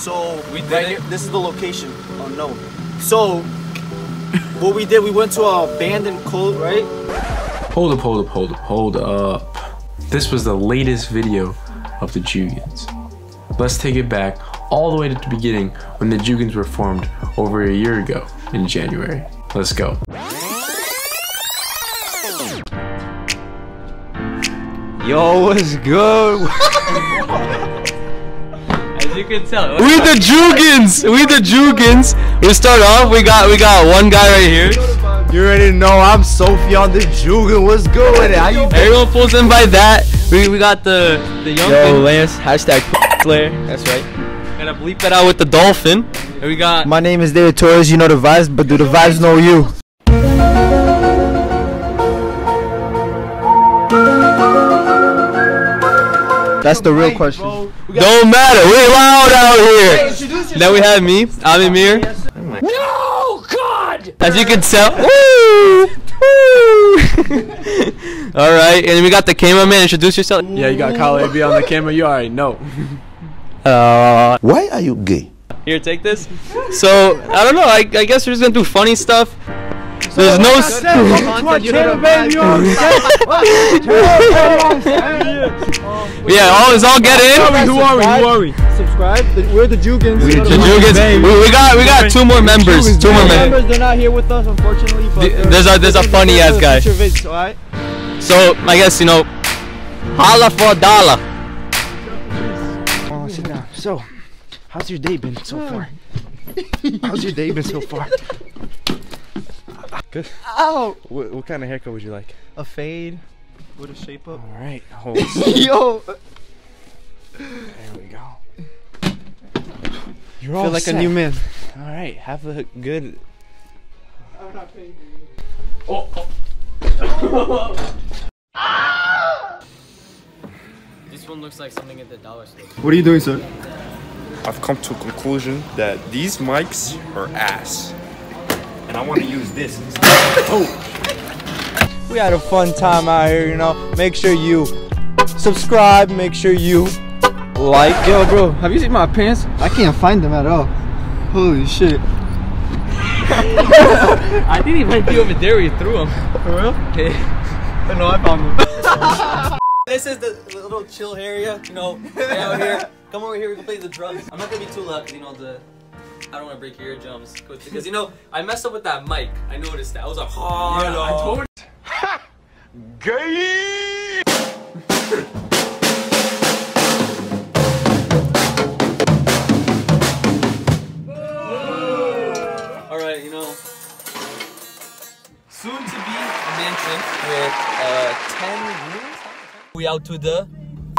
So We did right it. here, this is the location. Oh no. So what we did, we went to a abandoned cult, right? Hold up, hold up, hold up, hold up. This was the latest video of the Joogans. Let's take it back all the way to the beginning when the Joogans were formed over a year ago in January. Let's go. Yo, what's good? As you can tell. we the Joogans. We the Joogans. We start off. We got we got one guy right here. You already know I'm Soufiane the Joogan. What's good with it? How you Everyone pulls in by that. We, we got the the young Yo, thing. Lance, hashtag Slayer. That's right. Gotta bleep that out with the dolphin. And we got My name is David Torres. You know the vibes, but do the vibes know you? That's the real question. don't matter. We're loud out here. Then we have me, I'm Emir. No God. As you can tell. Woo! Woo! All right, and we got the cameraman. Introduce yourself. Yeah, you got Kyle AB on the camera. You already know. Uh, Why are you gay? Here, take this. So I don't know. I, I guess we're just gonna do funny stuff. There's no. s- yeah, all is all get in. Who are we? Who are we? Subscribe. We're the Joogans. The Joogans. We, we got we got two more members. Two more members. They're not here with us, unfortunately. But Th- there's a- there's a uh, funny ass guy. vids, alright? So I guess you know, holla for a dollar. Oh, sit down. So, how's your day been so far? how's your day been so far? Good. Ow! What, what kind of haircut would you like? A fade with a shape up. All right. Hold. Yo, There we go. You're all feel like set. a new man. All right. Have a good. This one looks like something at the dollar store. What are you doing, sir? I've come to a conclusion that these mics are ass. And I want to use this. We had a fun time out here, you know. Make sure you subscribe. Make sure you like. Yo, bro, have you seen my pants? I can't find them at all. Holy shit. I think he might be over there. where You threw them. For real? no, I found them. This is the little chill area, you know, way out here. Come over here, we can play the drums. I'm not gonna be too loud, you know, the. I don't want to break your eardrums. Because, you know, I messed up with that mic. I noticed that. I was like, oh, Yeah, I told Alright, you know. Soon to be a mansion with uh, 10 rooms. We out to the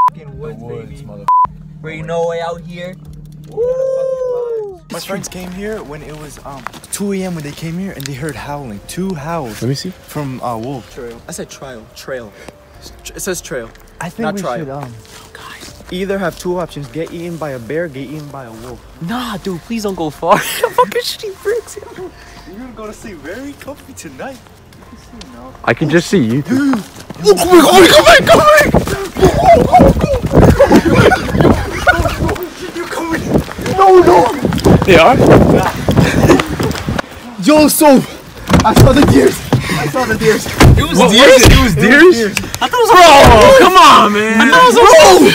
fucking woods, baby. Where you know, way out here. My friends came here when it was um 2 a.m. when they came here and they heard howling. Two howls. Let me see. From uh wolf. Trail. I said trial. Trail. It says trail. I think Not we trial. should um either have two options: get eaten by a bear, get eaten by a wolf. Nah, dude, please don't go far. fucking shitty bricks. You're gonna go to sleep very comfy tonight. I can just see you. They are? Yo, so I saw the deers. I saw the deers. It was What deers. was it? It was deers? I thought it was Bro, Come on, man. I thought it was a Bro,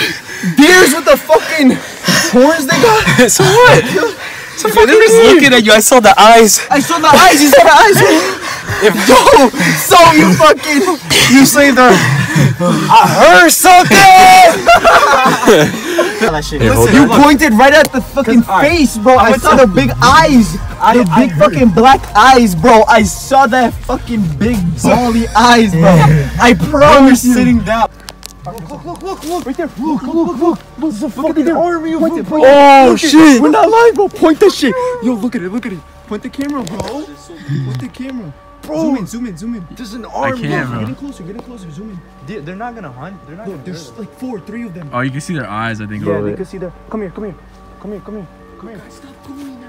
deers with the fucking horns they got. so what? So they were just looking at you. I saw the eyes. I saw the eyes. You saw the eyes. If yo, so you fucking you saved her. I heard something. you pointed right at the fucking face, bro. I saw the big eyes. The big fucking black eyes, bro. I saw that fucking big bally eyes, bro. I promise you. sitting down. Look, look, look, look, right there. Look, look, look, look. There's a fucking army of them. Oh, shit. We're not lying, bro. Point that shit. Yo, look at it, look at it. Point the camera, bro. Point the camera. Bro. Zoom in, zoom in, zoom in. There's an army. can't, Get bro. in closer, get in closer, zoom in. They, they're not gonna hunt. They're not. No, there's like four, three of them. Oh, you can see their eyes, I think. Yeah, they could see the. Come here, come here, come here, come here, come here. Stop going now.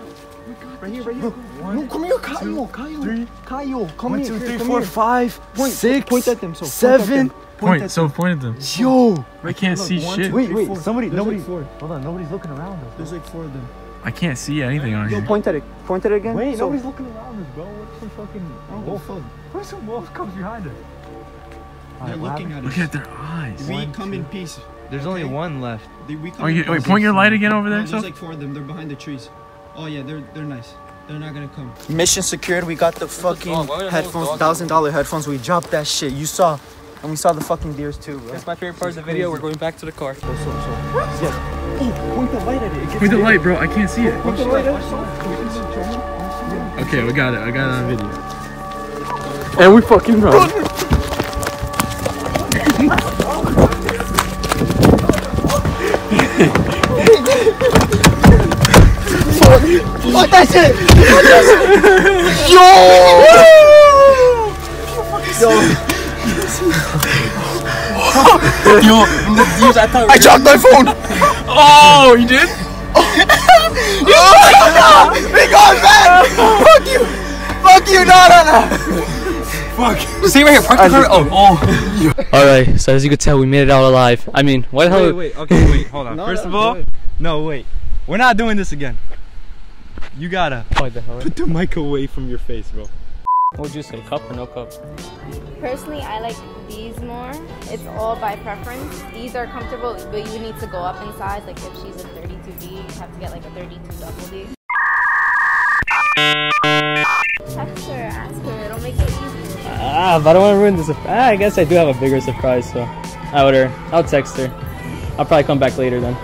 Right here, right here. no, come here, Kyle, Kyle, three, Kyle, come One, here. two, here, three, come four, here. five, Point, six, point at them. So point at them. Point, at so point at them. Yo, I can't see One, shit. two, Wait, three, wait, four. somebody- There's nobody- Like four. hold on, nobody's looking around though. There's like four of them. I can't see anything on here. Yo, Point at it. Point at it again. Wait, So- nobody's looking around us, bro. What's some fucking wolf? What if some wolf comes behind us? They're looking at us. Look at their eyes. We come in peace. There's only one left. They, we come Oh, in you, oh, wait, point your light again over there, No, so. there's like four of them. They're behind the trees. Oh yeah, they're they're nice. They're not gonna come. Mission secured. We got the fucking dog? Why would I know headphones, thousand dollar headphones. We dropped that shit. You saw, and we saw the fucking deers too, bro. That's my favorite part of the video. We're going back to the car. So, so, so. Yes. Oh, point the light at it. it. Point the lit. light, bro. I can't see it. Point the light at it. Okay, we got it. I got it on video. And we fucking run. Fuck that shit. Yo. Yo. I dropped my phone. Oh, you did? We going back. Fuck you. Fuck you. No, no, no. See right here, park the car. Oh, oh. Alright, so as you can tell, we made it out alive. I mean, why the hell? Wait, wait, okay, wait, hold on. First of all, no, wait. We're not doing this again. You gotta Why the hell? put the mic away from your face, bro. What would you say, cup or no cup? Personally, I like these more. It's all by preference. These are comfortable, but you need to go up in size. Like if she's a 32D, you have to get like a 32 double D. Text her, ask her. It'll make it easy. Ah, but I don't want to ruin this. surprise. I guess I do have a bigger surprise, so I would her. I'll text her. I'll probably come back later then.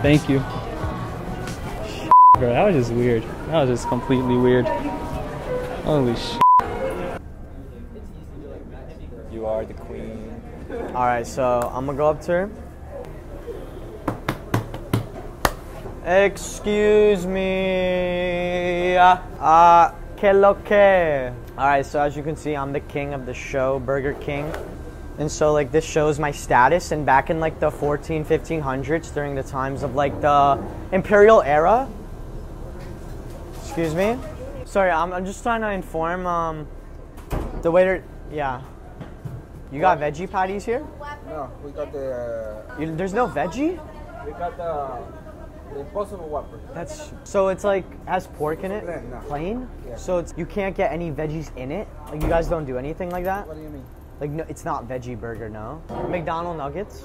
Thank you. Bro, that was just weird. That was just completely weird. Holy sh. You are the queen. All right, so I'm gonna go up to her. Excuse me. Uh, uh, que lo que? All right, so as you can see, I'm the king of the show, Burger King. And so like this shows my status and back in like the 14 1500s during the times of like the imperial era. Excuse me. Sorry, I'm, I'm just trying to inform um the waiter yeah. You got veggie patties here? No, we got the You, there's no veggie? we got the impossible whopper. That's so it's like has pork in it, Plain, no. plain. So it's you can't get any veggies in it. Like you guys don't do anything like that. What do you mean? Like no, it's not veggie burger, no. McDonald nuggets.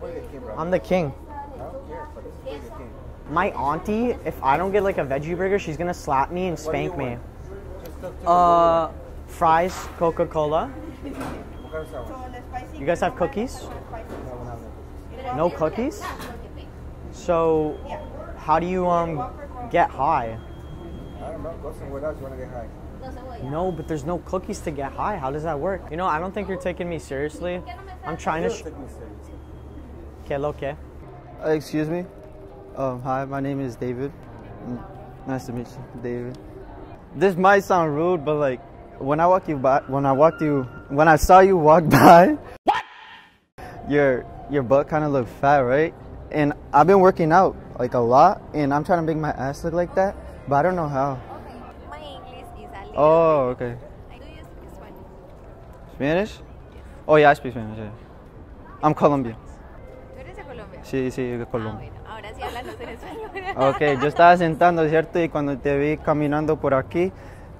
Burger King, bro. I'm the king. I don't care, but it's Burger King. My auntie, if I don't get like a veggie burger, she's gonna slap me and What do you spank me. want? Just talk to Uh, fries, Coca Cola. me. What kind of sour? You guys have cookies? No, we have it. No cookies. So, how do you um get high? I don't know. Go somewhere else. You wanna get high? No, but there's no cookies to get high. How does that work? You know, I don't think you're taking me seriously. I'm trying to. Sh- Take me seriously. que lo que? Uh, excuse me. Um, hi, my name is David. Nice to meet you, David. This might sound rude, but like when I walk you by, when I walked you, when I saw you walk by, what? Your your butt kind of looked fat, right? And I've been working out like a lot, and I'm trying to make my ass look like that, but I don't know how. My English is a little Oh, okay. I do you speak Spanish. Spanish? Oh yeah, I speak Spanish. Yeah. I'm Colombian. ¿Tú eres de Colombia? Sí, sí, de Ah, Colombia. bueno. Ahora sí en español. Ok, yo estaba sentando, ¿cierto? Y cuando te vi caminando por aquí,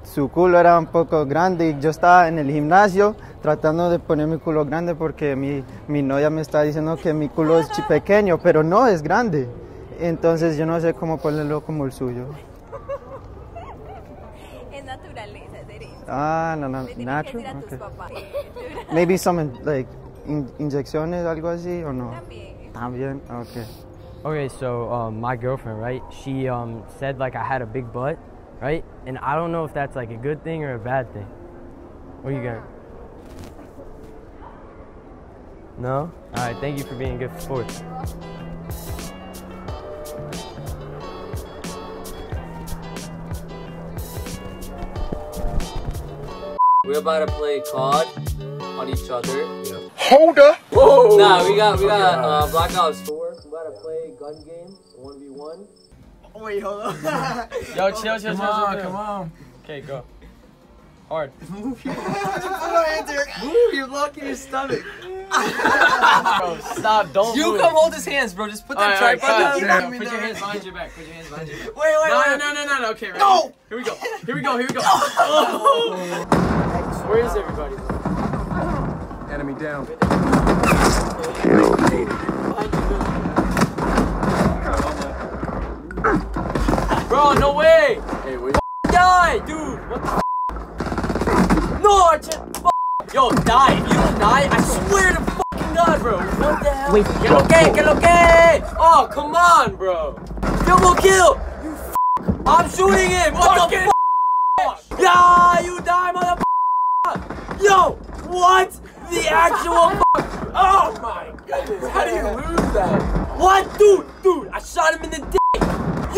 su culo era un poco grande y yo estaba en el gimnasio tratando de poner mi culo grande porque mi, mi novia me está diciendo que mi culo es pequeño, pero no es grande. Entonces yo no sé cómo ponerlo como el suyo. es naturaleza. Ah, no, no, natural. a tus Okay. papás. Maybe some like in- inyecciones, algo así, o no? También. También, okay. Okay, so um, my girlfriend, right? She um, said like I had a big butt, right? And I don't know if that's like a good thing or a bad thing. What you got? No? All right, thank you for being a good sport. We're about to play COD on each other. Hold up. Whoa! Nah, we got we got uh, Black Ops 4. We gotta play gun game, 1v1. Wait, hold on. Yo, chill, chill, chill, Come on, chill, chill. come on. Okay, go. Hard. Move, you're blocking your stomach. bro, stop! Don't. You move. come hold his hands, bro. Just put that Alright, tripod alright, down. alright, Put your hands behind your back. Put your hands behind your back. Wait, wait, no, wait. No, no, no, no, Okay, ready? No. Here we go. Here we go. Here we go. Oh. Where is everybody? Enemy down. Bro, no way! Hey, wait. Die, dude! What the f- No, I just. F- Yo, die. If you don't die, I swear to fucking God, bro. What the hell? Wait, get okay, get okay! Oh, come on, bro. Double kill! You f- I'm shooting him! What the f- Yeah, you die, motherfucker! Yo, what? The actual f- Oh my goodness, how do you lose that? What? Dude, dude, I shot him in the dick!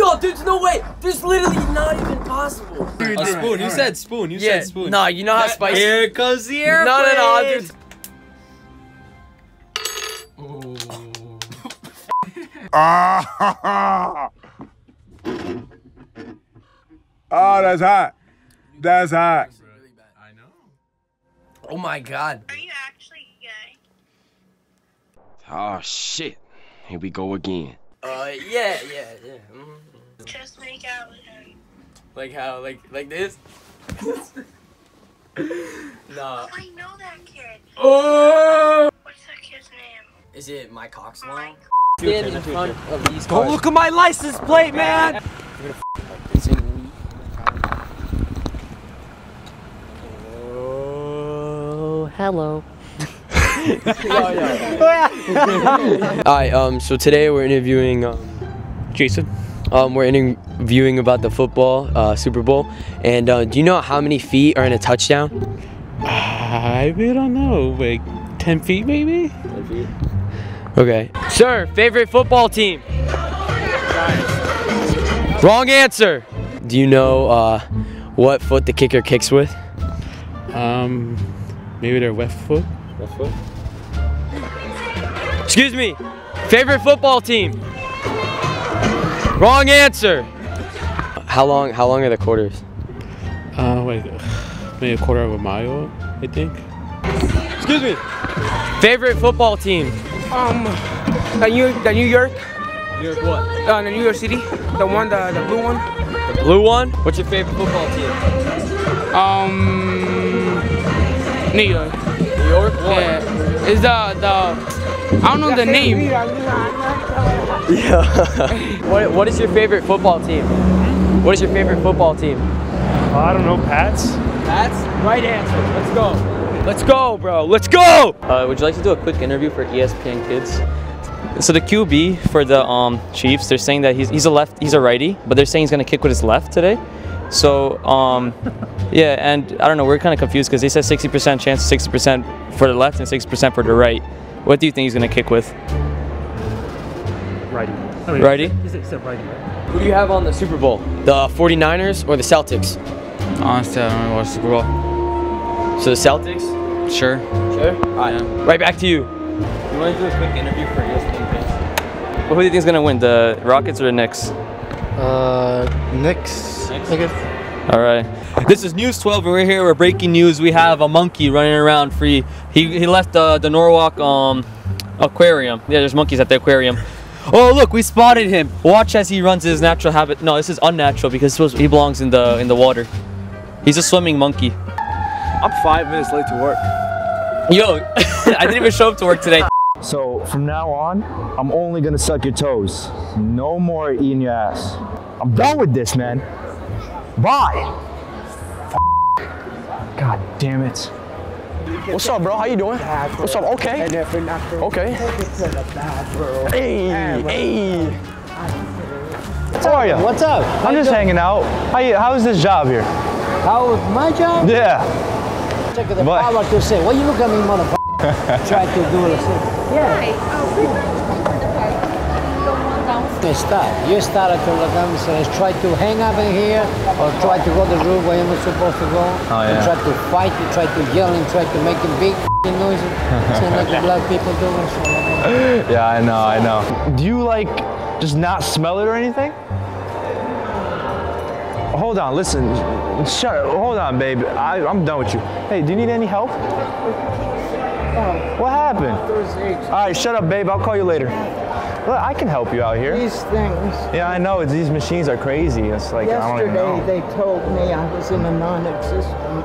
Yo, there's no way. There's literally not even possible. A spoon. You said spoon. You yeah, said spoon. Nah, you know how spicy. Here comes the No, no, no, airplane. dude. Ah, oh, that's hot. That's hot. Oh my god. Are you actually gay? Oh shit. Here we go again. Uh, yeah, yeah, yeah. mhm. Just make out with him. Like how, like, like this? nah. I know that kid. Oh! What's that kid's name? Is it my cox Oh line? Stand in front of these Don't look at my license plate, man. Oh, hello. Alright, um, so today we're interviewing um, Jason. Um, we're interviewing about the football uh, Super Bowl, and uh, do you know how many feet are in a touchdown? I really don't know, like 10 feet maybe? 10 feet. Okay. Sir, favorite football team? Wrong answer. Do you know uh, what foot the kicker kicks with? Um, maybe their left foot. Left foot. Excuse me. Favorite football team? Wrong answer. How long? How long are the quarters? Uh, like maybe a quarter of a mile, I think. Excuse me. Favorite football team? Um, the New the New York, New York what? uh, the New York City, the one, the the blue one. The blue one. What's your favorite football team? Um, New York. New York. What? Yeah, it's the the I don't know the name. Yeah. what What is your favorite football team? What is your favorite football team? I don't know, Pats. Pats? right answer. Let's go. Let's go, bro. Let's go. Uh, would you like to do a quick interview for ESPN Kids? So the QB for the um, Chiefs, they're saying that he's, he's a left, he's a righty, but they're saying he's gonna kick with his left today. So um, yeah, and I don't know, we're kind of confused because they said 60% chance, 60% for the left and 60% for the right. What do you think he's gonna kick with? Righty. Righty? He said, he said righty. Who do you have on the Super Bowl? The 49ers or the Celtics? Honestly, I don't really watch Super Bowl. So the Celtics? Sure. Sure. All right. Right back to you. You want to do a quick interview for ESPN Well, who do you think is gonna win, the Rockets or the Knicks? Uh, Knicks. I guess. All right. This is News 12, and we're here. We're breaking news. We have a monkey running around free. He, he left uh, the Norwalk um, aquarium. Yeah, there's monkeys at the aquarium. Oh, look, we spotted him. Watch as he runs his natural habit. No, this is unnatural because he belongs in the in the water. He's a swimming monkey. I'm five minutes late to work. Yo, I didn't even show up to work today. So from now on, I'm only gonna suck your toes. No more eating your ass. I'm done with this, man. Bye. God damn it. What's up, bro? How you doing? What's up? Okay. Okay. Hey, hey. How are you? What's up? I'm just hanging out. How you? How's this job here? How my job? Yeah. Check the But- power to say. What you look at me, motherfucker? Try to do the oh, same. Okay, start. You started to look at me, so let's try to hang up in here or try to go the route where you're not supposed to go. Oh, You yeah. try to fight, you try to yell and try to make a big f***ing noise. Same like the black people do. So, yeah, I know, I know. Do you like just not smell it or anything? Hold on, listen. Shut up. Hold on, babe. I, I'm done with you. Hey, do you need any help? What happened? All right, shut up, babe. I'll call you later. Look, I can help you out here. These things. Yeah, I know. These machines are crazy. It's like I don't Yesterday know. they told me I was in a non-existent.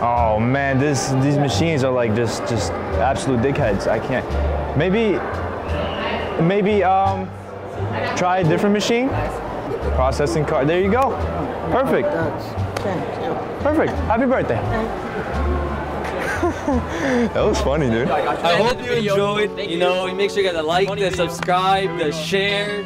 Oh man, this these machines are like just just absolute dickheads. I can't. Maybe maybe um try a different machine. Processing card. There you go. Perfect. Thank you. Perfect. Happy birthday. that was funny, dude. I hope you enjoyed. You know, make sure you got the like, the subscribe, the share.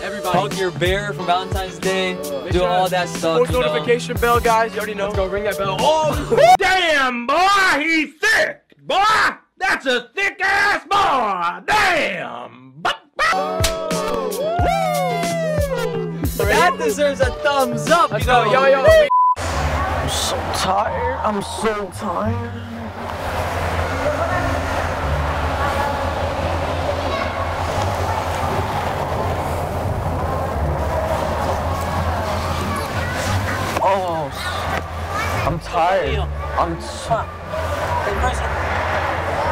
everybody. Hug your bear for Valentine's Day. Do all that stuff. Post you know. notification bell, guys. You already know. Let's go ring that bell. Oh, Damn, boy, he's thick. Boy, that's a thick ass boy. Damn. That deserves a thumbs up. Let's you know. go. Yo, yo. I'm so tired. I'm so tired. Oh, I'm tired. I'm so,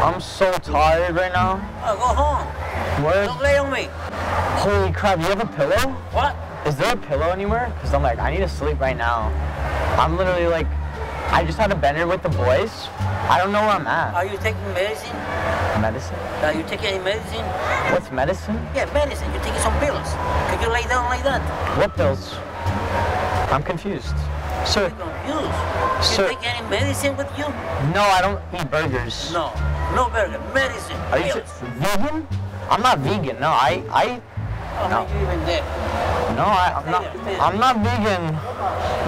I'm so tired right now. Oh, go home. What? Don't lay on me. Holy crap! You have a pillow? What? Is there a pillow anywhere? Cause I'm like, I need to sleep right now. I'm literally like, I just had a bender with the boys. I don't know where I'm at. Are you taking medicine? Medicine? Are you taking any medicine? What's medicine? Yeah, medicine. You're taking some pills. Can you lay down like that? What pills? I'm confused. Sir, Confused. Sir- You take any medicine with you? no, I don't eat burgers. No. No burger. Medicine. Are you vegan? I'm not vegan. No, I, I, Oh, no. you even there? no, I, I'm not. I'm not vegan.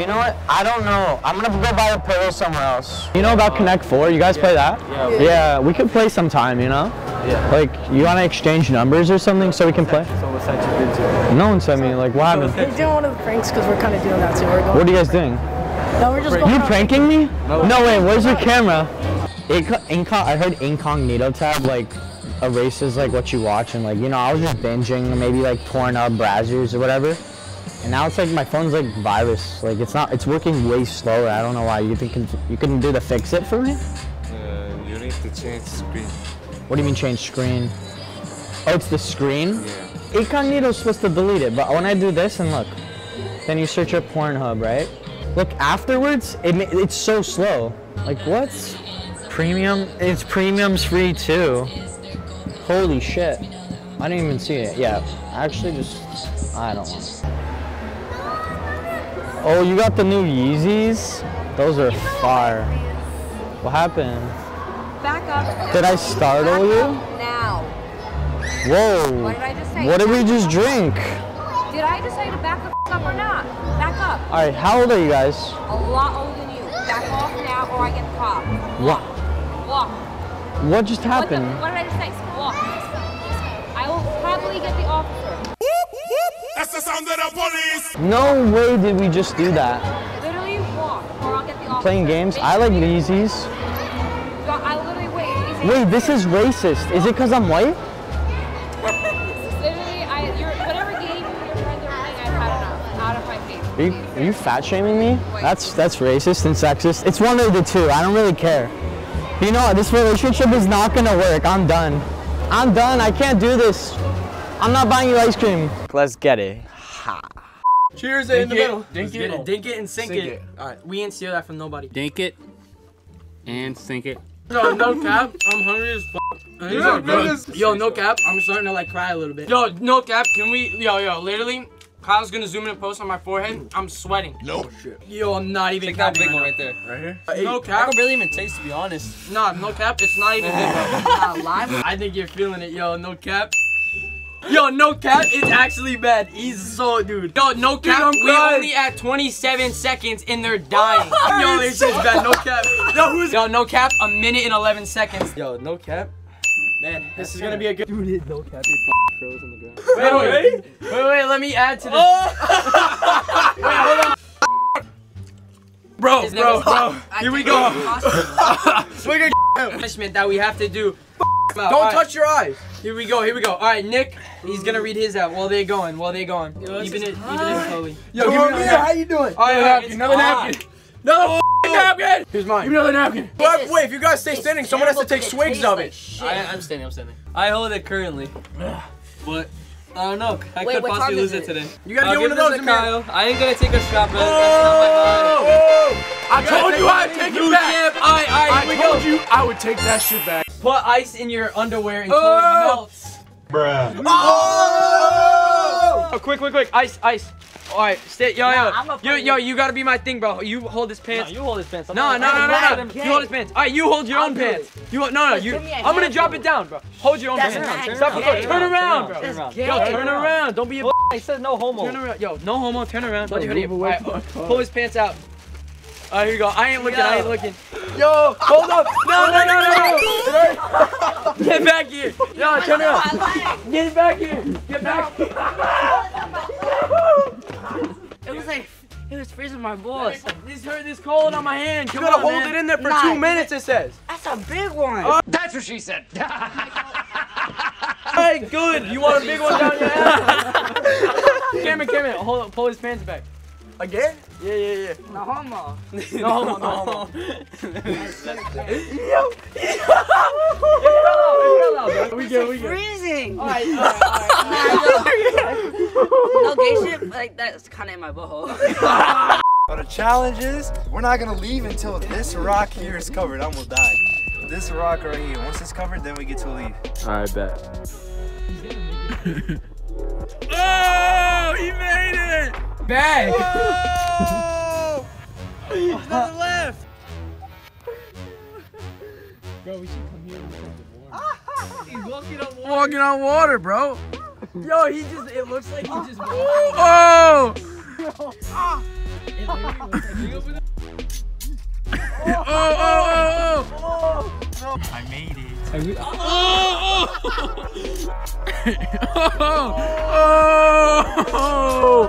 You know what? I don't know. I'm gonna go buy a pillow somewhere else. You know about Connect Four? You guys play that? Yeah. Yeah, we could play sometime. You know? Yeah. Like, you wanna exchange numbers or something so we can play? So what sent you into? No one sent me. Like, what happened? We're doing one of the pranks because we're kind of doing that too. We're going. What are you guys doing? No, we're just going. You pranking me? No, wait, where's your camera? Inco- inco- I heard incognito tab like erases like what you watch and like you know I was just binging maybe like pouring up browsers or whatever, and now it's like my phone's like virus like it's not it's working way slower. I don't know why. You think you couldn't do the fix it for me? Uh, you need to change screen. What do you mean change screen? Oh, it's the screen. Yeah. Incognito's supposed to delete it, but when I do this and look, then you search up Pornhub, right? Look, afterwards, it, it's so slow. Like, what? Premium? It's premium's free too. Holy shit. I didn't even see it. Yeah, actually just, I don't want Oh, you got the new Yeezys? Those are fire. What happened? Back up. Did I startle you? Now. Whoa. What did I just say? What did we just drink? Did I just tell to back the f- up or not? Back up. All right, how old are you guys? A lot older than you. Back off now or I get the cop. What? Walk. What just What, the, happened? what did I just say? Walk. I will probably get the officer. That's the sound of the police. No way did we just do that. Literally walk or I'll get the officer. Playing games? I like Yeezys. I literally wait. Wait, this is racist. Is it because I'm white? Are you, are you fat shaming me? That's that's racist and sexist. It's one of the two. I don't really care. You know what? This relationship is not gonna work. I'm done. I'm done. I can't do this. I'm not buying you ice cream. Let's get it. Ha. Cheers in the middle. Dink it, it. dink it, and sink, Sink it. it. All right, we ain't steal that from nobody. Dink it and sink it. No, no cap. I'm hungry as fuck. Yeah, are good. goodness. Yo, no cap. I'm starting to like cry a little bit. Yo, no cap. Can we? Yo, yo, literally. Kyle's gonna zoom in and post on my forehead. I'm sweating. No oh, shit. Yo, I'm not even. Take that capping big one right there. Right here? No cap. I cap. can barely even taste, to be honest. Nah, no cap. It's not even big. bro. Not live. I think you're feeling it, yo. No cap. Yo, no cap. It's actually bad. He's so, dude. Yo, no cap. I'm we crying. only at 27 seconds and they're dying. yo, this shit's bad. No cap. Yo, who's? Yo, no cap. A minute and 11 seconds. Yo, no cap. Man, this is gonna be a good. Dude, no cap. They froze in the ground. Wait, wait, wait, wait, wait. Let me add to this. wait, hold on. Bro, His bro, bro. Here we go. Look at punishment that we have to do. Don't touch your eyes. Here we go. Here we go. All right, Nick. He's gonna read his out while they're going. While they're going. Even it, even it slowly. Yo, give me a. How you doing? All right, Napkin, it's another napkin. Another napkin. napkin. Here's mine. Give me another napkin. Wait, wait, if you guys stay standing, someone has to take swigs of it. I, I'm standing. I'm standing. I hold it currently, but I don't know. I Wait, could possibly lose it it? today. You gotta I'll get one of those, to Kyle. I ain't gonna take a shot, but oh! I told you I'd take it back. I, I, I told you I would take that shit back. Put ice in your underwear until Oh. it melts. Bruh. Oh! oh! quick, quick, quick. Ice, ice. All right, stay, yo, yo, yo, yo, you gotta be my thing, bro. You hold his pants. No, you hold his pants. I'm No, no, not- no, no, no. You hold his pants. All right, you hold your I'll own pants. it. You, hold- no, no, Just you. give me a I'm gonna drop it down, bro. Hold your own That's pants. turn Stop, around, turn Turn around, around, bro. turn around. Yo, turn around. Don't be a. I said no homo. Turn around. Yo, no homo. Turn around. Buddy, Yo, buddy. move away All from right, pull his pants out. All right, here you go. I ain't looking. I ain't looking. Yo, hold up. No, no, no, no, no. Get back here. No, turn around. Get back here. Get back here. It was like, it was freezing my balls. This hurt this cold on my hand. Come You gotta on, hold man. it in there for Nah, two minutes, it says. That's a big one. Oh, that's what she said. Hey, good. You want a big one down your ass? Cameron, Cameron, hold on. Pull his pants back. Again? Yeah, yeah, yeah. No homo. No homo, no homo. We good, we good. Freezing. Alright, No gay shit, like that's kind of in my butthole. But the challenge is, we're not gonna leave until this rock here is covered. I'm gonna die. This rock right here. Once it's covered, then we get to leave. Alright, bet. Oh, he made it! Back! There's nothing left. Bro, we should come here and He's walking on water. Walking on water, bro. Yo, he just, it looks like he just oh! oh! Oh, oh, oh, oh! I made it. Oh! Oh! Oh!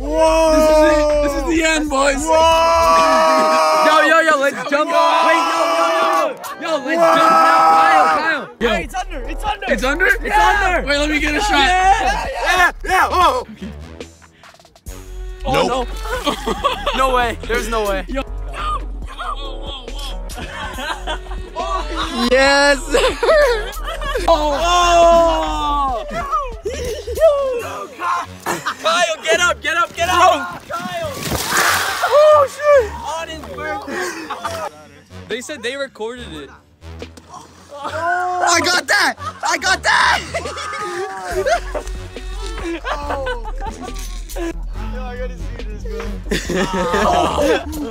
Whoa! This is it. This is the end, boys. Yo, yo, yo, let's jump. Wait, yo, yo, yo, yo, yo, let's jump now. Kyle, Kyle. Yo. Hey, it's under. It's under. It's under? It's Yeah. under. Wait, let me get a shot. Yeah, yeah, yeah. Oh. Oh, no. no way. There's no way. Yo. Yes. Oh. oh! Kyle, get up, get up, get up! Oh, Kyle! Oh shit! On his birthday! They said they recorded it. I got that! I got that! oh. Yo, I gotta see this, bro.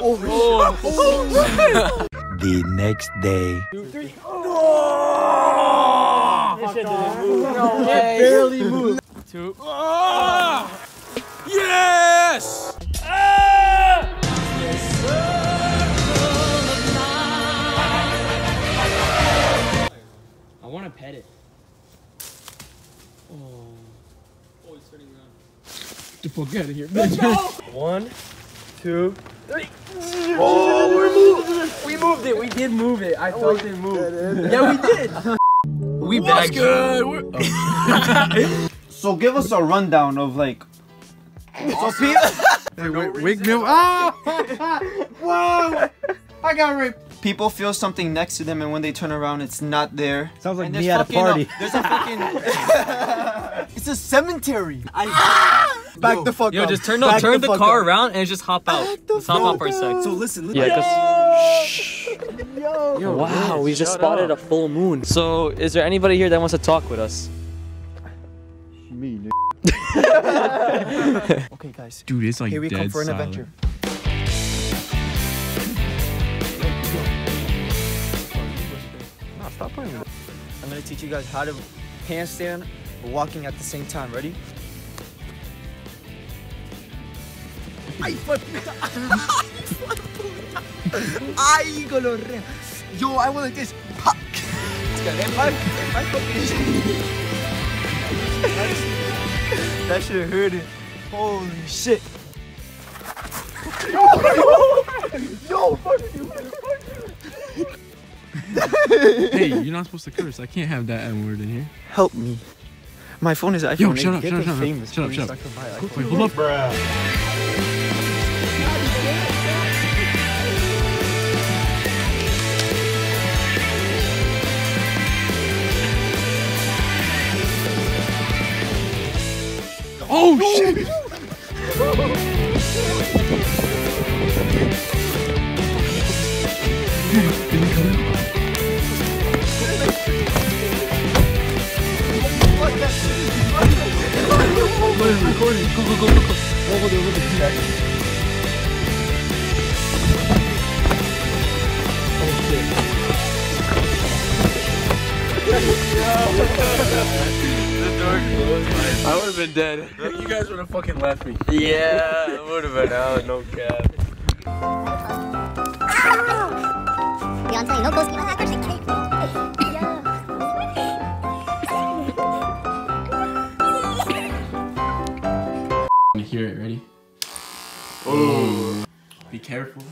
oh. oh. oh The next day. Two, three. Oh! This shit didn't move. No It barely moved. Two. Oh! Yes! Ah! I want to pet it. Oh. Oh, it's turning around. Get the fuck out of here. Let's go. One, two, three. Oh, we moved, we moved it. We did move it. I felt it move. Yeah, we did. We What's good? So give us a rundown of like. So people. Hey, wait, wig milk. Ah! Whoa! I got raped. People feel something next to them, and when they turn around, it's not there. Sounds like And me at a fucking, party. there's a fucking. it's a cemetery. Back the fuck Yo, up. just turn no, Back turn the, fuck car up. around and just hop out. Just hop out for a sec. So listen, listen. Yeah, Yo, wow, we just spotted a full moon. So, is there anybody here that wants to talk with us? Me, okay, guys. Dude, it's like Here we come dead for an silent. adventure. Playing. I'm gonna teach you guys how to handstand, walking at the same time. Ready? Ay, gonorrea. Yo, I went like this. Ha. If I, if I fucking... That should have hurt it. Holy shit. Yo, fuck you. hey, you're not supposed to curse. I can't have that N word in here. Help me. My phone is iPhone. Yo, shut up, shut up, shut up. Shut up, shut up. I can buy an Wait, hold up. Oh, oh shit! Recording. Go, go, go, go, go. Over there, over there. Oh shit. I would have been dead. You guys would have fucking left me. Yeah, it would have been out. No cap. Beyonce, no ghost careful.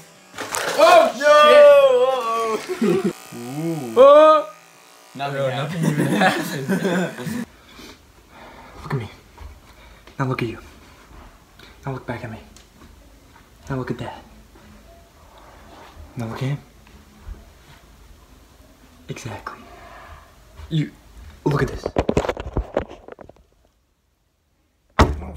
Oh shit! Ooh. Oh! Nothing Bro, happened. nothing even happened. Look at me. Now look at you. Now look back at me. Now look at that. Now look at him. Exactly. You look at this. Oh,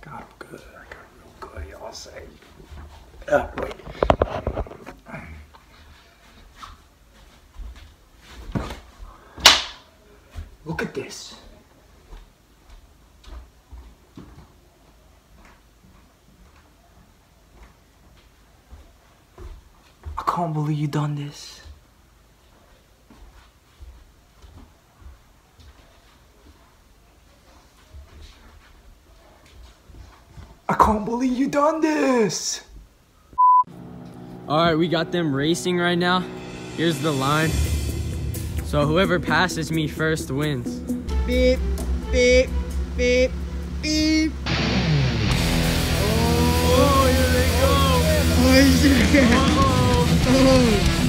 God, I'm good. I got real good. Y'all say. Uh, wait. Look at this. I can't believe you done this. I can't believe you done this. All right, we got them racing right now. Here's the line. So whoever passes me first wins. Beep, beep, beep, beep. Oh, here they go. Oh. Oh. Oh,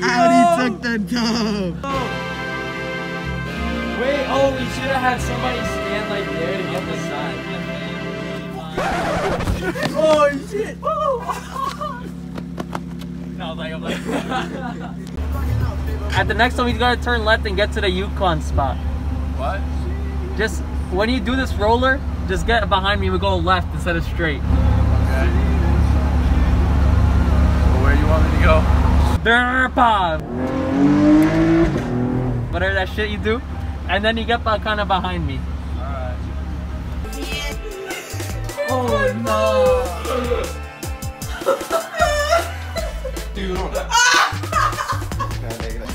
won. The Audi took the dub. Wait, oh, we should have had somebody stand like there to get the sign. Oh shit! Oh. No, like, I'm like. At the next one, we gotta turn left and get to the Yukon spot. What? Just when you do this roller, just get behind me and we go left instead of straight. Okay. Well, where do you want me to go? Derpa! Whatever that shit you do. And then you get kind of behind me. Oh no! Dude.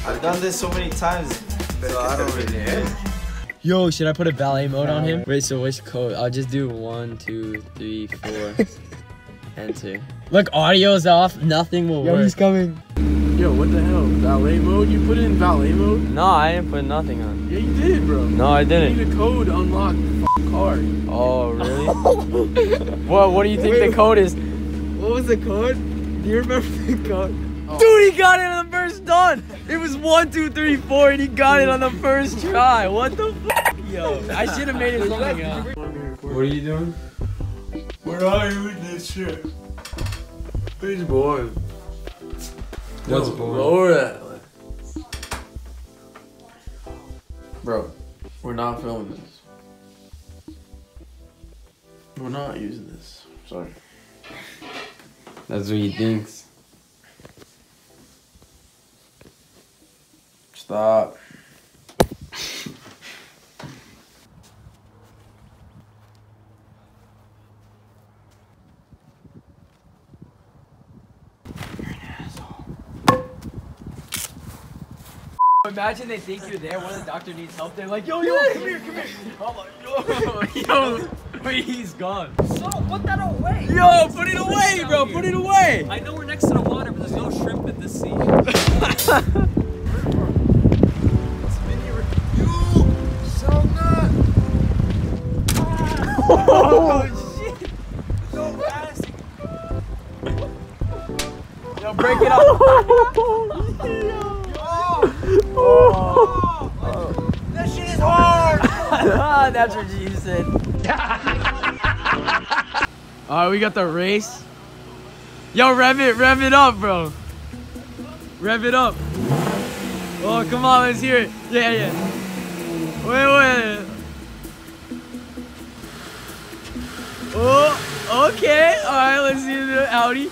I've done this so many times, so I don't really. Yo, should I put a valet mode on him? Uh, Wait, so which code? I'll just do one, two, three, four. Enter. Look, audio's off. Nothing will Yo, work. he's coming. Yo, what the hell? Valet mode? You put it in valet mode? No, I didn't put nothing on. Yeah, you did, bro. No, I didn't. need a code to unlock the car. Oh, really? what? What do you think the code is? What was the code? Do you remember the code? Dude, he got it on the first done. It was one, two, three, four, and he got it on the first try. What the fuck? Yo, I should have made it something else. What are you doing? Where are you with this shit? He's bored. What's Yo, boring? Lower that. Bro, we're not filming this. We're not using this. Sorry. That's what he thinks. Stop. Imagine they think you're there, one of the doctor needs help, they're like, yo, yo, come here, come here. I'm like, yo, yo, wait, he's gone. So, put that away. Yo, put it away, bro, put it away. I know we're next to the water, but there's no shrimp in this sea. oh shit! Break it up! Oh. Oh. That shit is hard! Ah, that's what you said. Alright, we got the race. Yo, rev it, rev it up, bro. Rev it up. Oh, come on, let's hear it. Yeah, yeah. Wait, wait. Oh, okay. All right, let's see the Audi.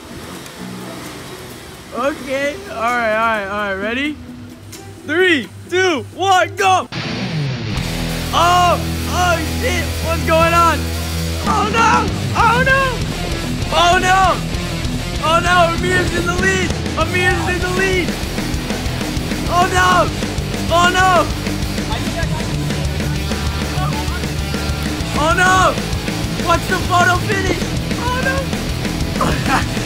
Okay. All right, all right, all right. Ready? Three, two, one, go. Oh, oh shit. What's going on? Oh no! Oh no! Oh no! Oh no! Emir's in the lead! Emir's in the lead! Oh no! Oh no! Oh no! What's the photo finish? Oh no!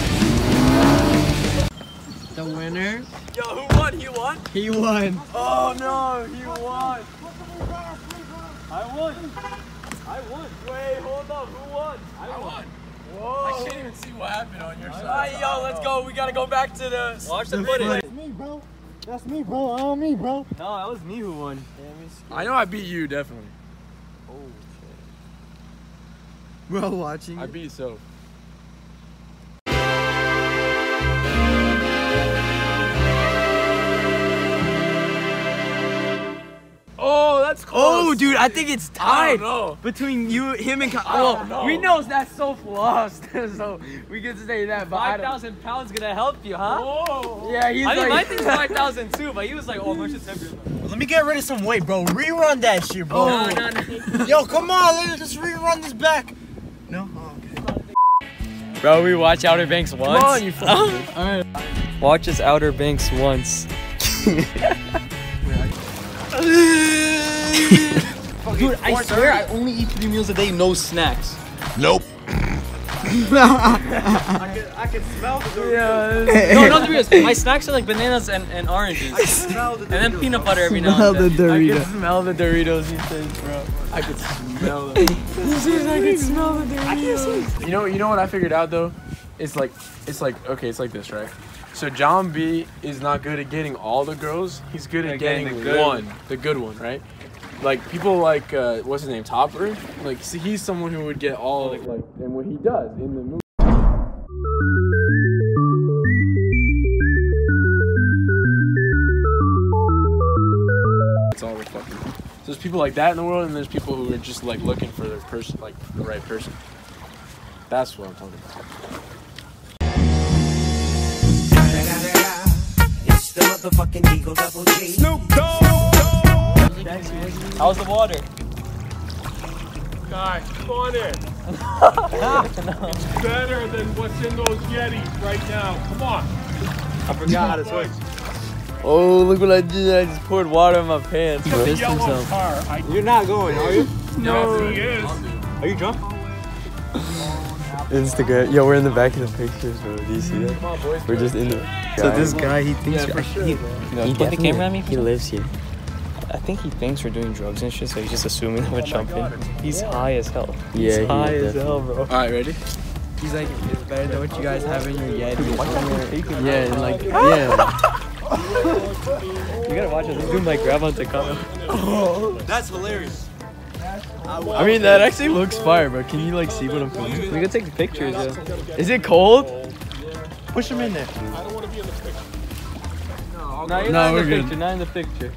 the winner? Yo, who won? He won? He won. Oh no! He won! I won! I won. Wait, hold up. Who won? I, won. Whoa. I can't even see what happened on your side. Alright, yo, let's go. We gotta go back to the. Watch the footage. That's me, bro. That's me, bro. All me, bro. No, that was me who won. I know I beat you, definitely. Oh shit. Bro, watching. I beat so. Oh, that's oh, close. Oh, dude, I think it's I tied don't know. between you, him, and. Ka- I oh, know. we know that's so lost, so we can say that. But I Five don't- thousand pounds gonna help you, huh? Whoa. Yeah, he's I mean, like. my thing's five thousand too, but he was like, "Oh, much is heavier." Let me get rid of some weight, bro. Rerun that shit, bro. Oh, no, no, no. Yo, come on. Let's just rerun this back. No? Oh, okay. Bro, we watch Outer Banks once. Come on, you fucking- Alright. Watch us Outer Banks once. Dude, I swear I only eat three meals a day, no snacks. Nope. I can, I can smell the Doritos. no, no, Doritos. My snacks are like bananas and, and oranges. and then peanut butter every now Smell and the then. I can smell the Doritos he says, bro. I could smell it. He says I can smell the Doritos. You know, you know what I figured out though? It's like, it's like, okay, it's like this, right? So John B is not good at getting all the girls. He's good at getting getting the good one, the good one, right? Like people like, uh, what's his name, Topper? Like see, he's someone who would get all like, and what he does in the movie. It's all reflected. So there's people like that in the world, and there's people who are just like looking for their person, like the right person. That's what I'm talking about. The motherfucking Eagle Double G. Snoop Dogg. How's the water? Guys, come on in. It's better than what's in those Yetis right now. Come on. I forgot how to switch. Oh, look what I did. I just poured water in my pants. He pissed himself. car. I You're not going, are you? no. Yes, he is. Are you drunk? Instagram. Yo, we're in the back of the pictures, bro. Do you see that? We're just in the. So this guy, he thinks Yeah, for sure, He bro. Put the definitely- camera on me? He lives here. I think he thinks we're doing drugs and shit, so he's just assuming that we're oh jumping. He's high as hell. Yeah, he's high as hell, bro. All right, ready? He's like, it's better than what you guys have in your Yeti. Yeah, and like, yeah. you gotta watch this. This dude might grab onto Kyle. That's hilarious. I mean, that actually looks fire, bro. Can you like see what I'm filming? We can take pictures, yo. Is it cold? Push him in there. No, you're No, not we're in the good. picture. Not in the picture.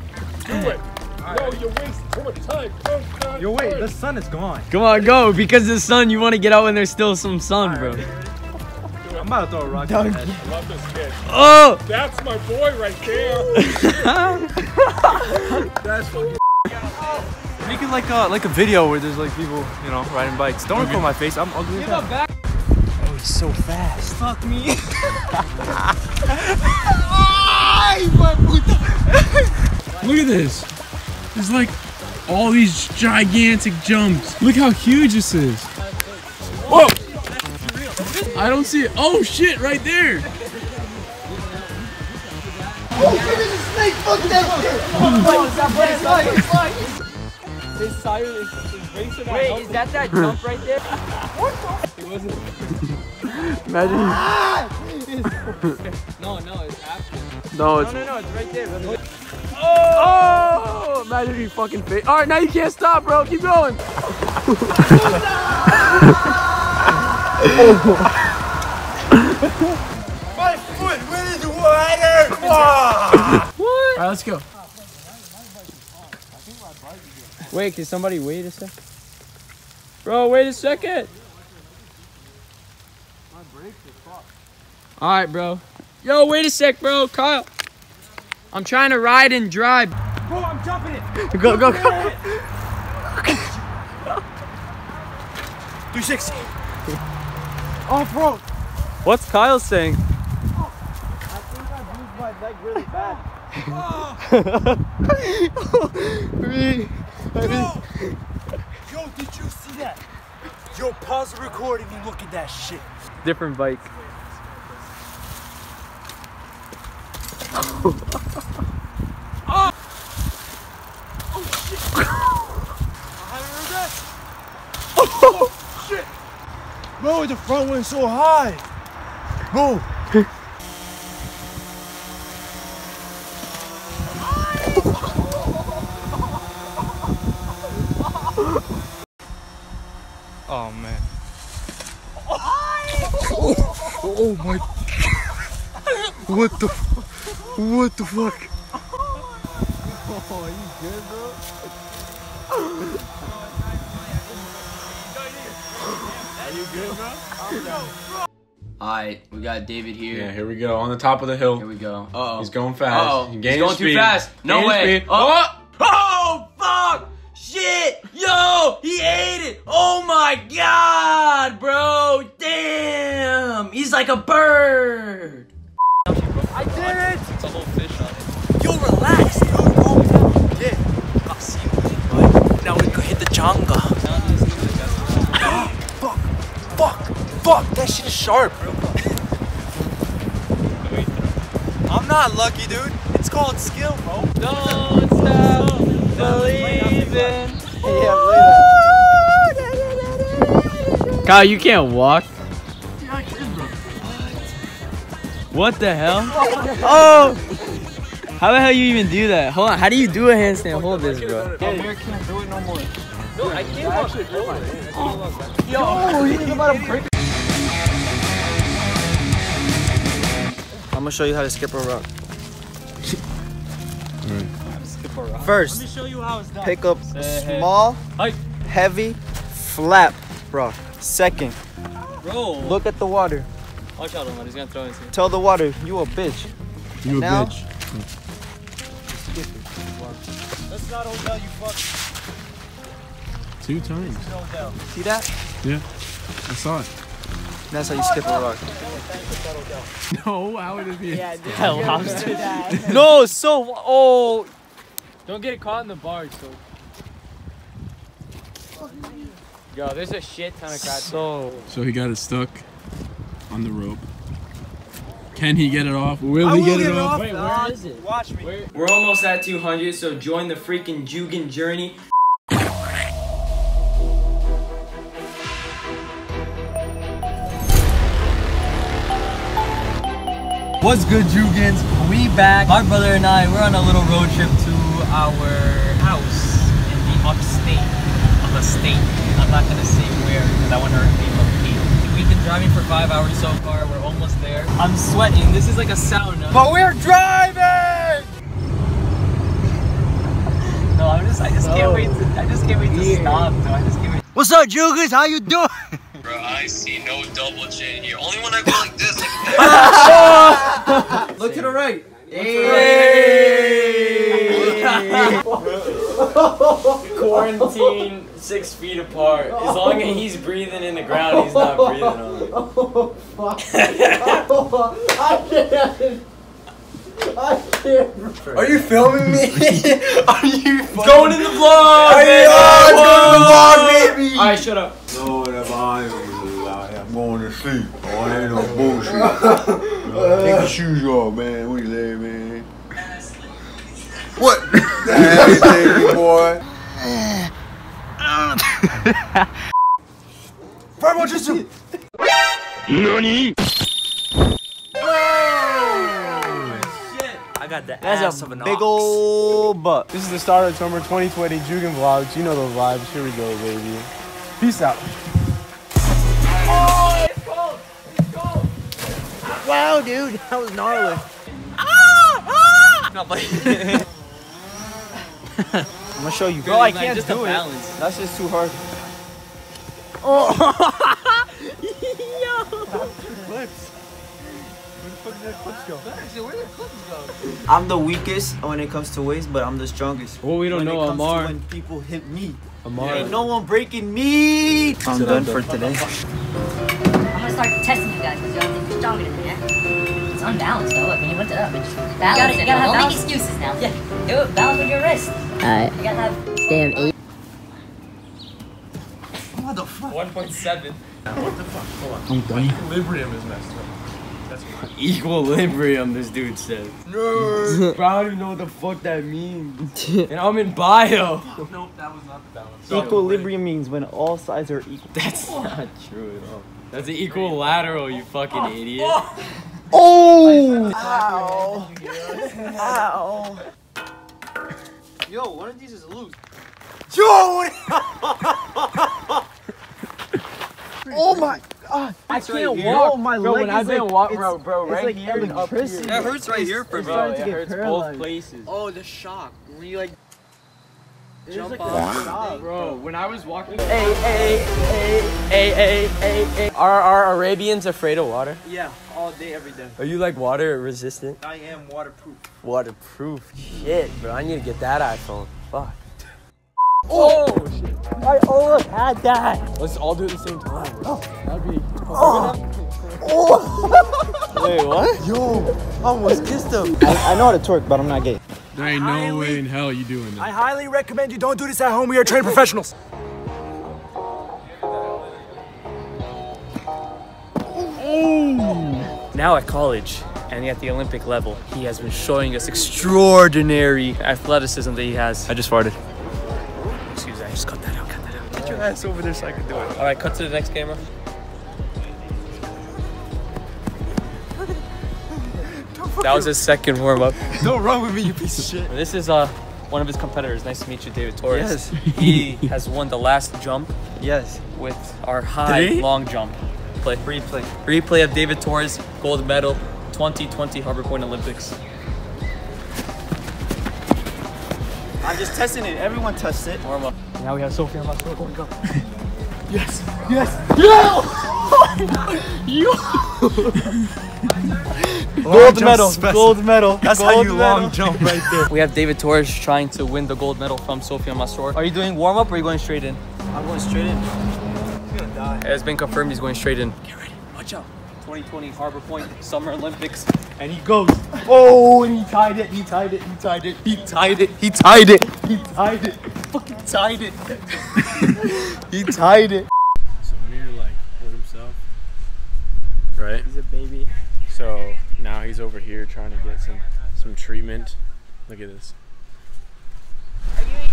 Do it. No, you're wasting too much time. Come on. Yo, wait, the sun is gone. Come on, go. Because the sun, you want to get out when there's still some sun, bro. I'm about to throw a rock at his head. I love this kid. Oh! That's my boy right there. That's fucking. Making like a like a video where there's like people, you know, riding bikes. Don't record my face. I'm ugly. as hell. Oh, he's so fast. Fuck me. Look at this. There's like all these gigantic jumps. Look how huge this is. Whoa! I don't see it. Oh shit, right there. His tire is, is racing at Wait, is that that jump right there? What? It wasn't. Imagine. No, no, it's after. No, it's. No, no, no, it's right there. Oh! oh! Imagine you fucking fit. All right, now you can't stop, bro. Keep going. My foot went in the water! What? All right, let's go. Wait, can somebody wait a sec? Bro, wait a second. My brakes are fucked. All right, bro. Yo, wait a sec, bro. Kyle. I'm trying to ride and drive. Bro, I'm jumping it! Go, go, go. 360. Off road. What's Kyle saying? Oh, I think I moved my leg really bad. Yo! Yo, did you see that? Yo, pause the recording and look at that shit. Different bike. Oh! Oh shit! I haven't heard that. Oh shit! Bro, the front went so high. Bro. Oh Oh, man. Oh, oh my. What the? What the fuck? Oh, you good, bro? Are you good, bro? Alright, we got David here. Yeah, here we go. On the top of the hill. Here we go. Uh-oh. He's going fast. Uh-oh. He's gained going too fast. No Gained way. speed. Oh. Oh, fuck! Shit! Yo! He ate it! Oh my god, bro! Damn! He's like a bird! I did it! It's a whole fish on it. Yo, relax, dude. Oh, yeah. I'll see you later, bud. Now we can hit the changa. fuck! Fuck! Fuck! That shit is sharp, bro. I'm not lucky, dude. It's called skill, bro. Don't stop believing. Kyle, you can't walk. What the hell? Oh. oh! How the hell you even do that? Hold on, how do you do a handstand? Hold this, bro. Emir can't do it no more. No, I can't walk forward. Oh. Yo, he's about to break. I'm gonna show you how to skip a rock. Hmm. Let First, me show you how it's done. pick up Say, small, Hike. heavy, flap rock. Second, Bro. look at the water. Watch out, Omar. He's gonna throw into you. Tell the water, you a bitch. You a Now- bitch. That's not Odell, you fuck. Two times. See that? Yeah. I saw it. That's how you skip a rock. No, how would it be? Yeah, lobster. No, so oh, don't get caught in the bars. So. Yo, there's a shit ton of crap. So. So he got it stuck on the rope. Can he get it off? Will I he will get get it it off? off. Wait, where is it? Watch me. We're almost at 200, so join the freaking Joogan journey. What's good, Joogans? We back. My brother and I, we're on a little road trip to our house in the upstate of a state. I'm not gonna say where because I want to hurt low key. We've been driving for five hours so far. We're almost there. I'm sweating. This is like a sauna. But we're driving! No, I'm just, I just can't wait. To, I just can't wait to stop. No, I just can't wait. What's up, Joogans? How you doing? Bro, I see no double chin here. Only when I go like this. Look to the right. Quarantine six feet apart. As long as he's breathing in the ground, he's not breathing on it. Oh, fuck. I can't. I can't. Are you filming me? Are you Going in the vlog! Hey, yo, it's going in the vlog, baby! Alright, shut up. No, that I am going to sleep. Oh, that ain't no bullshit. Take your shoes off, man. What you there, man? What? Everything, boy. Purple Jutsu! Nani? I got the That's ass a of an big ox. old butt. This is the start of summer 2020 Joogan vlogs. You know the vibes. Here we go, baby. Peace out. Oh, it's cold. It's cold. Wow, dude, that was gnarly. Ah, ah! No, but I'm gonna show you, bro. I can't just do the it. That's just too hard. Oh, Yo! Clips. I'm the weakest when it comes to weights, but I'm the strongest. Well, we don't when know, it comes to Amar. When people hit me, Amar. ain't no one breaking me. I'm Sit done up, for today. I'm gonna start testing you guys because y'all think you're stronger than me, yeah? It's unbalanced though. Look, when you lift it up, it just balance. You gotta, you gotta have Don't make excuses now. Yeah, do it. Balance with your wrist. Alright. You gotta have. Damn, eight. What the fuck? 1.7. What the fuck? Hold on. I'm done. Equilibrium is messed up. That's fine. Equilibrium, this dude said. Nerd. Bro, I don't even know what the fuck that means. and I'm in bio. Nope, that was not the balance. Equilibrium means when all sides are equal. That's not true at all. That's an equilateral, you fucking idiot. Oh! oh! Ow! Ow! Yo, one of these is loose. Yo! oh my god! I It's right can't here. walk. my Bro, leg when is I've been like, wa- it's- bro, bro, it's right like here and up here. electricity. That hurts right here for It's bro. starting it to get hurts both paralyzed. places. Oh, the shock. When you like Jump jump like off. a shock. Bro, when I was walking. Hey, hey, hey, hey, hey, hey, hey. Are, are Arabians afraid of water? Yeah, all day, every day. Are you like water resistant? I am waterproof. Waterproof. Shit, bro. I need to get that iPhone. Fuck. Oh, shit. I almost had that. Let's all do it at the same time. Oh. That'd be. Oh. Oh. Wait, what? Yo, I almost kissed him. I, I know how to twerk, but I'm not gay. There ain't no way in hell you doing that. I highly recommend you don't do this at home. We are trained professionals. Oh. Now at college and at the Olympic level, he has been showing us extraordinary athleticism that he has. I just farted. Excuse me, I just cut that out, cut that out. Get your ass over there so I can do it. All right, cut to the next camera. That was his second warm up. Don't run with me, you piece of shit. This is uh one of his competitors. Nice to meet you, David Torres. Yes. He has won the last jump Yes. with our high long jump. Play replay. Replay of David Torres gold medal 2020 Harbor Point Olympics. I'm just testing it. Everyone tests it. Warm up. Now we have Sophia Maslow going go. Yes. Yes. Yo! Gold medal. Gold medal. That's how you medal. long jump right there. We have David Torres trying to win the gold medal from Sofia Masor. Are you doing warm up or are you going straight in? I'm going straight in. I'm gonna die. It has been confirmed he's going straight in. Get ready. Watch out. 2020 Harbor Point Summer Olympics. And he goes. Oh, oh, and he tied it. He tied it. He tied it. He tied it. He tied it. He tied it. Fucking tied it. he tied it. So Mir like hurt himself. Right? He's a baby. So now he's over here trying to get some some treatment. Look at this. Are you eating?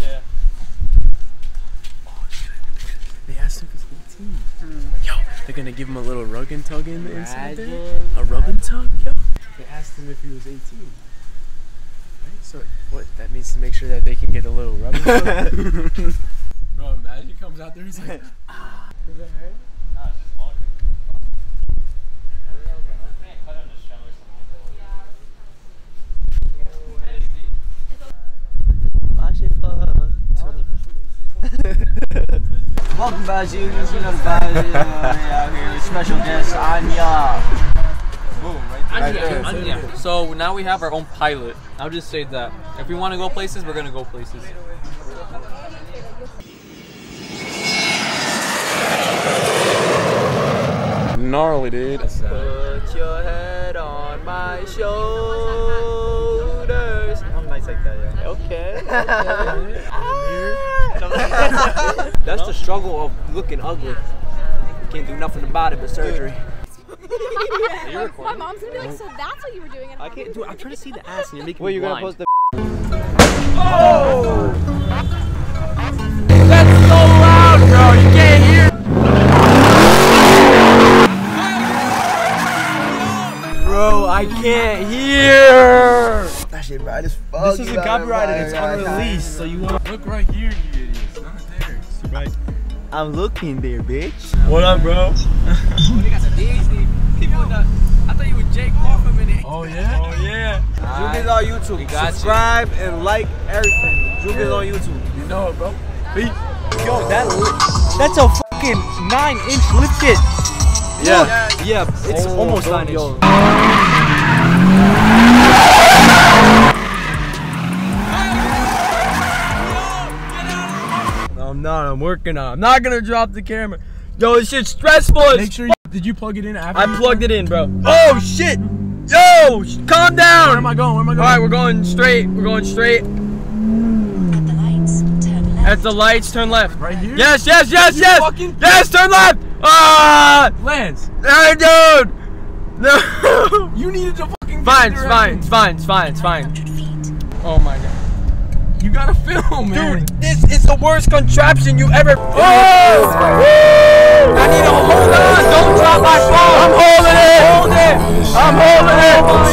Yeah. Oh, they asked him if he's 18. Yo, they're gonna give him a little rug and tug in the inside there. A rub and tug, yo. They asked him if he was 18. Right? So what? That means to make sure that they can get a little rub and tug. Bro, imagine he comes out there, and he's like, ah. Does it hurt? Welcome back, you. You know the vibes. out here with special guest Anya. Boom, right there. Anya, Anya. So now we have our own pilot. I'll just say that if we want to go places, we're gonna go places. Gnarly, dude. Put your head on my shoulders. I'm nice like that, yeah. Okay. Ah. That's the struggle of looking ugly. Can't do nothing about it but surgery. My mom's gonna be like, so that's what you were doing at I can't do it. I'm trying to see the ass and you're making Wait, me you're gonna post the. Oh! That's so loud, bro. You can't hear. Bro, I I can't hear. That shit bright as fuck. This isn't gotta copyrighted. buy It's unreleased. So you want Look right here, you idiots. Not there. It's too bright. I'm looking there, bitch. What up, bro? I thought you were Jake Paul for a minute. Oh yeah. Oh yeah. Joogans on YouTube. got you. Subscribe and like everything. Joogans on YouTube. You know it, bro. Peace. Yo, that that's a fucking nine inch lift kit. Yeah. Yeah, it's Oh, almost don't- nine yo. Not. I'm working on. it. I'm not gonna drop the camera. Yo, this shit's stressful. Make sure you did you plug it in after? I plugged it in, bro. Oh shit! Yo, sh- calm down. Where am I going? Where am I going? All right, we're going straight. We're going straight. At the lights, turn left. Right here? Yes, yes, yes, You yes. fucking- Yes, turn left. Ah, Lance, hey, dude. No. you needed to fucking. fine, it's fine, it's fine, it's fine, it's fine. Oh my god. Gotta film, man. Dude, this is the worst contraption you ever. Oh! I need to hold on. Don't drop my phone. I'm holding it. Hold it. I'm holding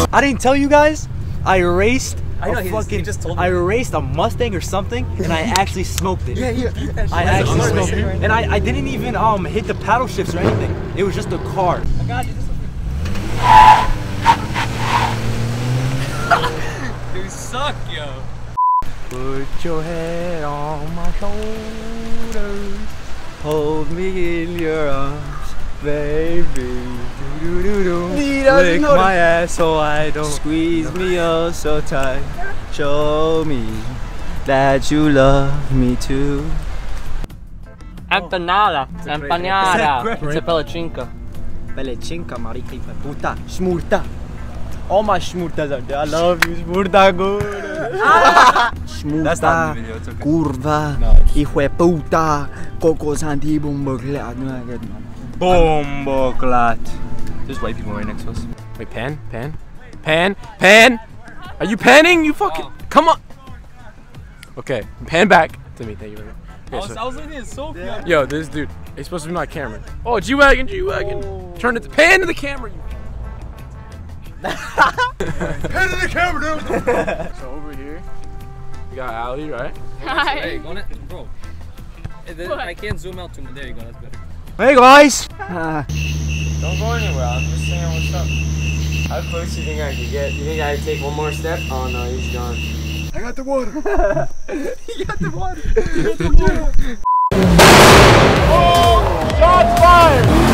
it. I didn't tell you guys. I erased I know, a he just- fucking. just told me. I erased a Mustang or something, and I actually smoked it. Yeah, yeah. I actually smoked it, and I, I didn't even um hit the paddle shifts or anything. It was just a car. I got you. This You suck, yo. Put your head on my shoulder, hold me in your arms, baby. Do, do, do, He do. Lick my ass so I don't squeeze me oh so tight. Show me that you love me too. Empanada. Empanada. It's a pelechinka. Pelechinka, marica, hijo puta. Shmurta. All my shmurtas out there. I love you, shmurta good. shmurta. That's not in the video, it's okay. Kurva. Hijo de puta. Coco Santi Bumboclat. Bombo clat. There's white people right next to us. Wait, pan, pan, pan, pan. Are you panning? You fucking come on. Okay, pan back to me. Thank you very much. I Okay, was, so- I was looking at Sophia. Yo, this dude, he's supposed to be my camera. Oh, G wagon, G wagon. Turn it, to- pan to the camera. You. Head to the camera, dude. so over here, we got Ali, right? Hey, go on bro. Hey, th- I can't zoom out too much. There you go. That's better. Hey guys. Don't go anywhere. I'm just saying what's up. How close do you think I could get? You think I could take one more step? Oh no, he's gone. I got the water. you got the water. You got the water. Oh, shots fired.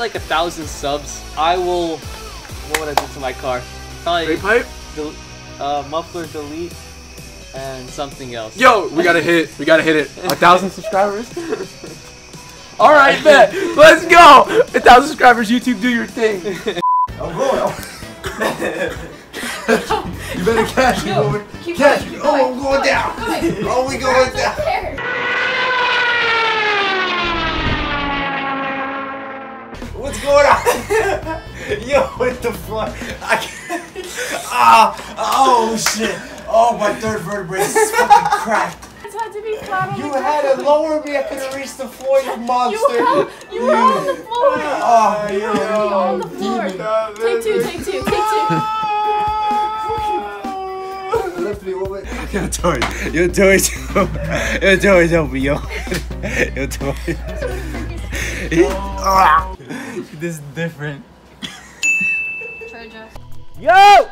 Like a thousand subs, I will. What would I do to my car? Probably pipe. Del- uh, muffler delete and something else. Yo, we gotta hit. We gotta hit it. A thousand subscribers. All right, bet. Let's go. A thousand subscribers. YouTube, do your thing. I'm going. you better catch me, boy. Catch me. Oh, I'm going down. Oh, we going down. What's going on? Yo, what the fuck? I can't. Ah, oh shit. Oh, my third vertebrae is fucking cracked. It's had to be flat on You the had to lower me. I couldn't reach the floor, you monster. You were, you were on the floor. Oh, you were already on the floor. Take two, take two, take two. Lift me, woman. Yo, Tori. Yo, Tori. Yo, Tori, help me, yo. Yo, Tori. This is different. Yo!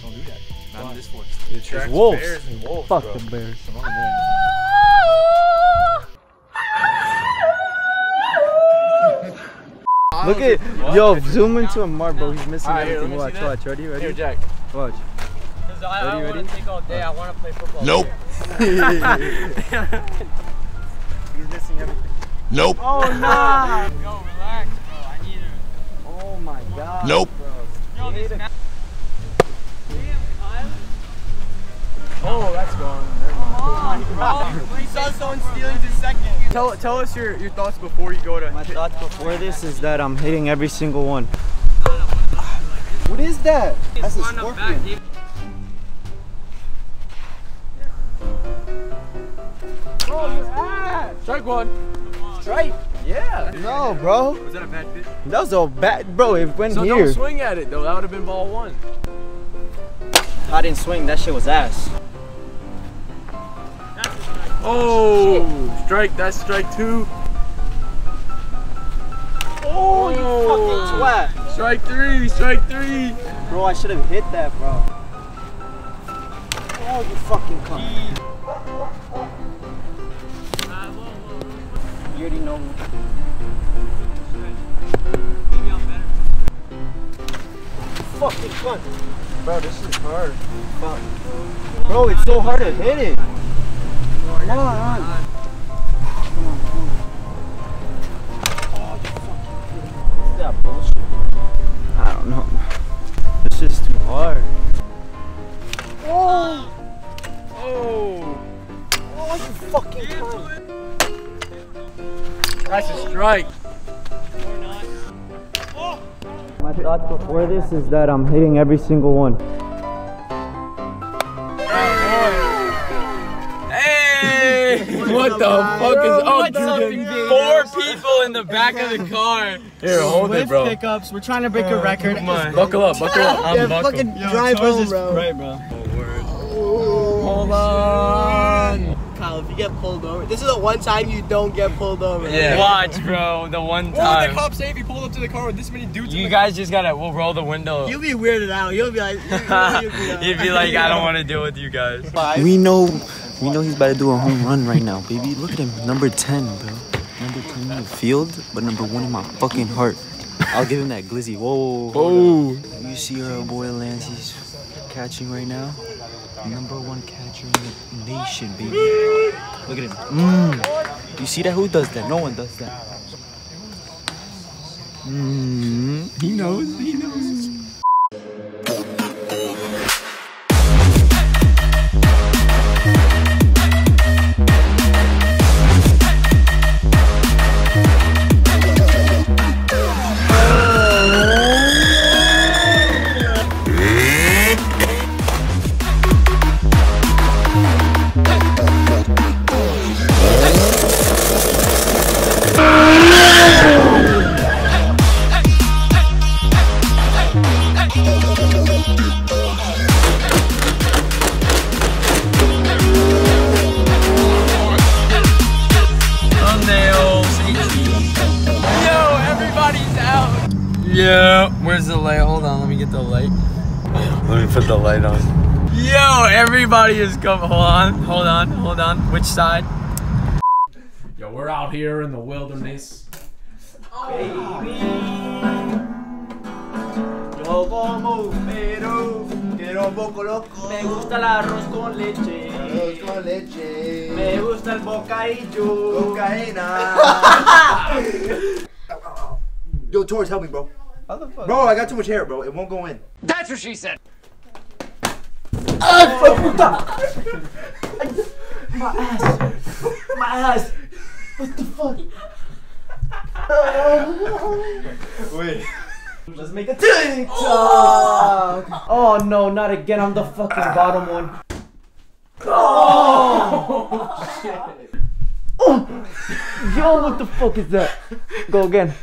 Don't do that. Not in this forest. It There's wolves. bears and wolves, Fuck bro. the bears. Look at yo, zoom into a mark, bro. He's missing Alright, here, everything. let me Watch, that. watch. Ready, ready? Here, Jack. Watch. Cause I, I Ready, don't ready? want to take all day. I want to play football. Nope. He's missing everything. Nope. Oh no! Yo, relax, bro. I need to. Oh my god. Nope. Bro. Yo, this Oh, that's gone. We saw someone stealing just second. Tell, tell us your, your thoughts before you go to. My thoughts before this is that I'm hitting every single one. What is that? That's a scorpion. Strike one. Strike? Yeah. No, bro. Was that a bad pitch? That was a bad, bro. It went So here. don't swing at it though. That would have been ball one. I didn't swing. That shit was ass. Oh, strike. That's strike two. Oh, you oh. fucking twat. Strike three. Strike three. Bro, I should have hit that, bro. Oh, you fucking cunt. You already know. Fucking cunt. Bro, this is hard. Fuck. Bro, it's so hard to hit it. Come on, on. Come on. Oh, you fucking Is that bullshit? I don't know. This is too hard. Oh! Oh. Oh, you fucking cunt. That's a strike. My thoughts before this is that I'm hitting every single one. Hey! What the fuck is up, Julian? Four people in the back of the car. Here, hold it, bro. pickups. We're trying to break a oh, record. Buckle up, buckle up. Yeah, fucking drive home, bro. Right, bro. Oh, hold on. Kyle, if you get pulled over, this is the one time you don't get pulled over. Yeah. Watch, bro. The one What would the time. cops say if you pulled up to the car with this many dudes? in You the guys just gotta. We'll roll the window. You'll be weirded out. You'll be like, you'll, you'll be, You'd be like, I don't want to deal with you guys. We know, we know he's about to do a home run right now, baby. Look at him, number 10, bro. Number 10 in the field, but number one in my fucking heart. I'll give him that glizzy. Whoa. Oh. You see our boy Lancey's catching right now? Number one catcher in the nation, baby. Look at him. Mm. You see that? Who does that? No one does that. Mm. He knows. He knows. Is coming. Hold on. Hold on. Hold on. Which side? Yo, we're out here in the wilderness. Yo como pero quiero un poco loco. Me gusta el arroz con leche. Arroz con leche. Me gusta el bocadillo. Cocaína. Yo, Torres, help me, bro. How the fuck? Bro, I got too much hair, bro. It won't go in. That's what she said. My ass. My ass. What the fuck? Wait. Let's make a TikTok. Oh. no, not again. I'm the fucking bottom one. Oh shit. Oh. Yo, what the fuck is that? Go again.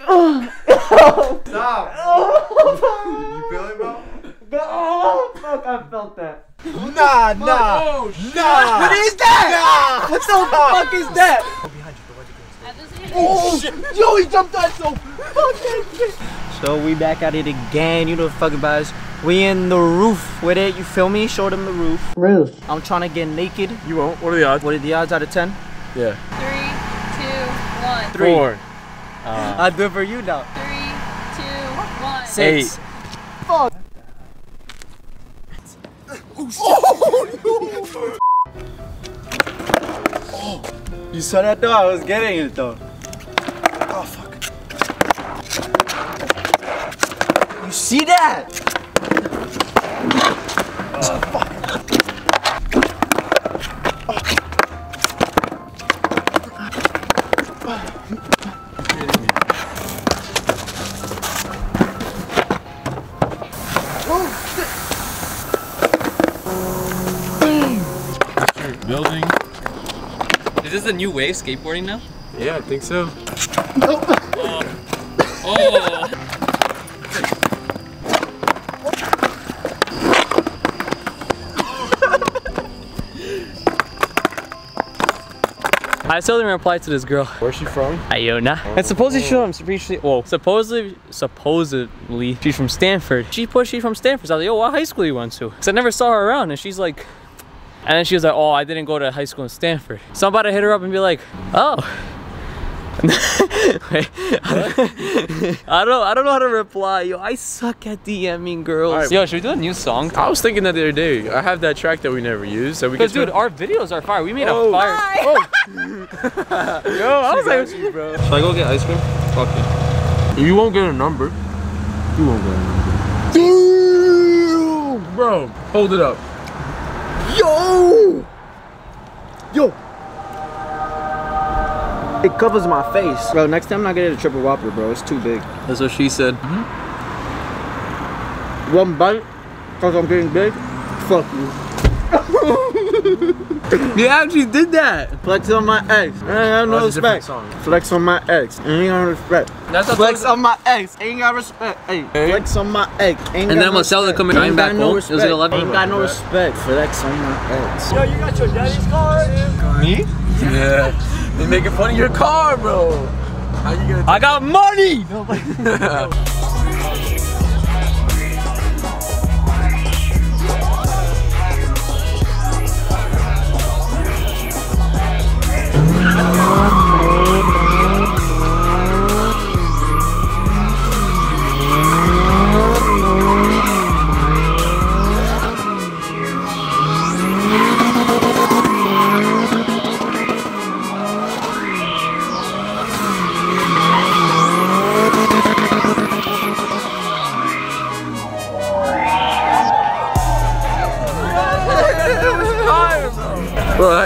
Oh. Stop. Oh. You feel it, bro? Oh fuck! I felt that. Nah, nah. Oh, Nah. What is that? Nah. What the fuck is that? Oh, oh shit! Yo, he jumped on so fucking. So we back at it again, you know the fucking guys. We in the roof with it, you feel me? Show them the roof. Roof. I'm trying to get naked. You won't. What are the odds? What are the odds out of 10? Yeah. Three, two, one. Three. Four. I'll do it for you now. Three, two, one. Six. Fuck. Oh, you saw that though? I was getting it though. Oh, fuck. You see that? The new wave skateboarding now? Yeah, I think so. Oh. I still didn't reply to this girl. Where's she from? Iona. Oh. And supposedly she's from, supposedly, well, supposedly, supposedly, she's from Stanford. She put she's from Stanford. So I was like, yo, what high school you went to? Because I never saw her around. And she's like, and then she was like, oh, I didn't go to high school in Stanford. So I'm about to hit her up and be like, oh. Wait, I don't I don't know how to reply. Yo, I suck at DMing girls. Alright. Yo, should we do a new song? I was thinking that the other day. I have that track that we never used, so we Because can. dude, our videos are fire. We made Oh. a fire. Oh. Yo, I was like, bro. should I go get ice cream? Fuck it. You won't get a number. You won't get a number. Damn, bro. Hold it up. Yo! Yo! It covers my face. Bro, next time I'm not getting a triple whopper, bro. It's too big. That's what she said. Mm-hmm. One bite, cause I'm getting big. Fuck you. You actually did that. Flex on my ex. I ain't got no Oh, that's a respect. Flex on my ex. Ain't got no respect. That's Flex on my ex. Ain't got respect. Hey, flex on my ex. Ain't And got then I'm no gonna sell it respect. coming Ain't back got home. It was respect. like 11. Ain't got no respect. Flex on my ex. Yo, you got your daddy's card? Me? Yeah. They making fun of your car, bro. How you gonna? I got money. Bro,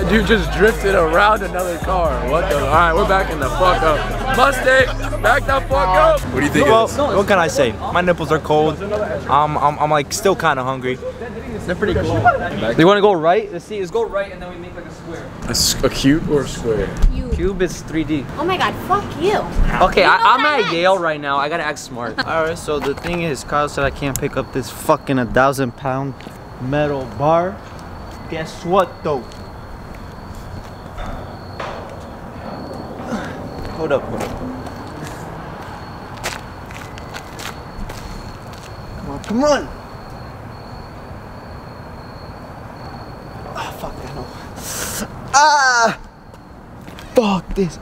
that dude just drifted around another car. What the? All right, we're backing the fuck up. Mustang, back the fuck up. What do you think? Well, what can I say? My nipples are cold. I'm, I'm, I'm like still kind of hungry. They're pretty cool. You want to go right? Let's see. Let's go right, and then we make like a square. A, s- a cube or a square? Cube is 3D. Oh my god, fuck you. Okay, I, I'm at Yale right now. I gotta act smart. Alright, so the thing is, Kyle said I can't pick up this fucking a thousand pound metal bar. Guess what though? Hold up, hold up. Come on, come on! Ah, fuck, I know. Ah! Fuck this.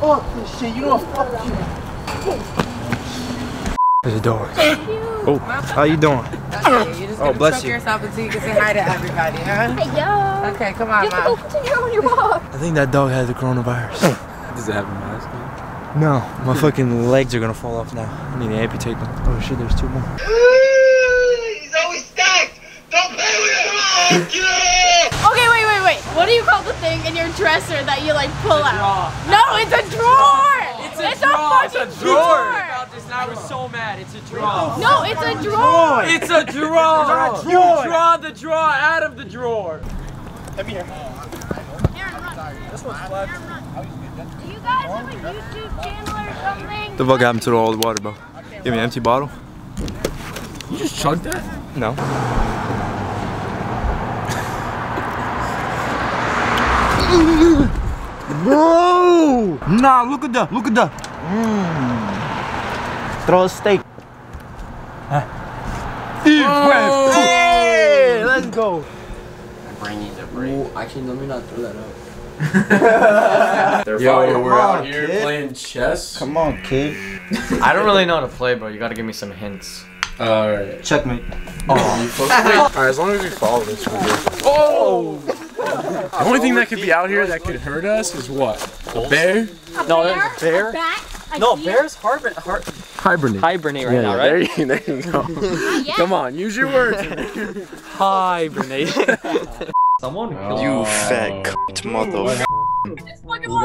Fuck this shit, you know what? Fuck you. There's a door. Oh, how you doing? Okay, you're Oh, bless you. yourself until you can say hi to everybody, huh? Hey, yo. Okay, come on, You mom. go continue on your walk. I think that dog has the coronavirus. Does it oh. have a mask? on? no, my fucking legs are gonna fall off now. I need to amputate them. Oh shit, there's two more. Okay, wait, wait, wait. What do you call the thing in your dresser that you like pull out? No, it's a drawer. It's a, drawer. It's fucking drawer. I was so mad. It's a draw. No, it's a drawer. It's a draw. It's a You draw the draw out of the drawer. Come here. This one's flat. Do you guys have a YouTube channel or something? The fuck happened to all the water, bro? Give me an empty bottle. You just chugged that? No. Bro! Nah, look at that. Look at that. Mm. Throw a steak. Eat Oh. Hey, let's go. Actually, let me not throw that out. Yo, we're out on, here kid. playing chess. Come on, kid. I don't really know how to play, bro. You gotta give me some hints. Alright. Checkmate. Oh, Alright, as long as you follow this, we're good. Oh! The only thing that could be out here that could hurt us is what? A bear? No, Bear? bear? A bat? A No, deer? bears harbor. Har- Hibernate. Hibernate right Yeah, now, right? There you, there you go. Come on, use your words. Hibernate. Someone killed You fat cunt mother. Who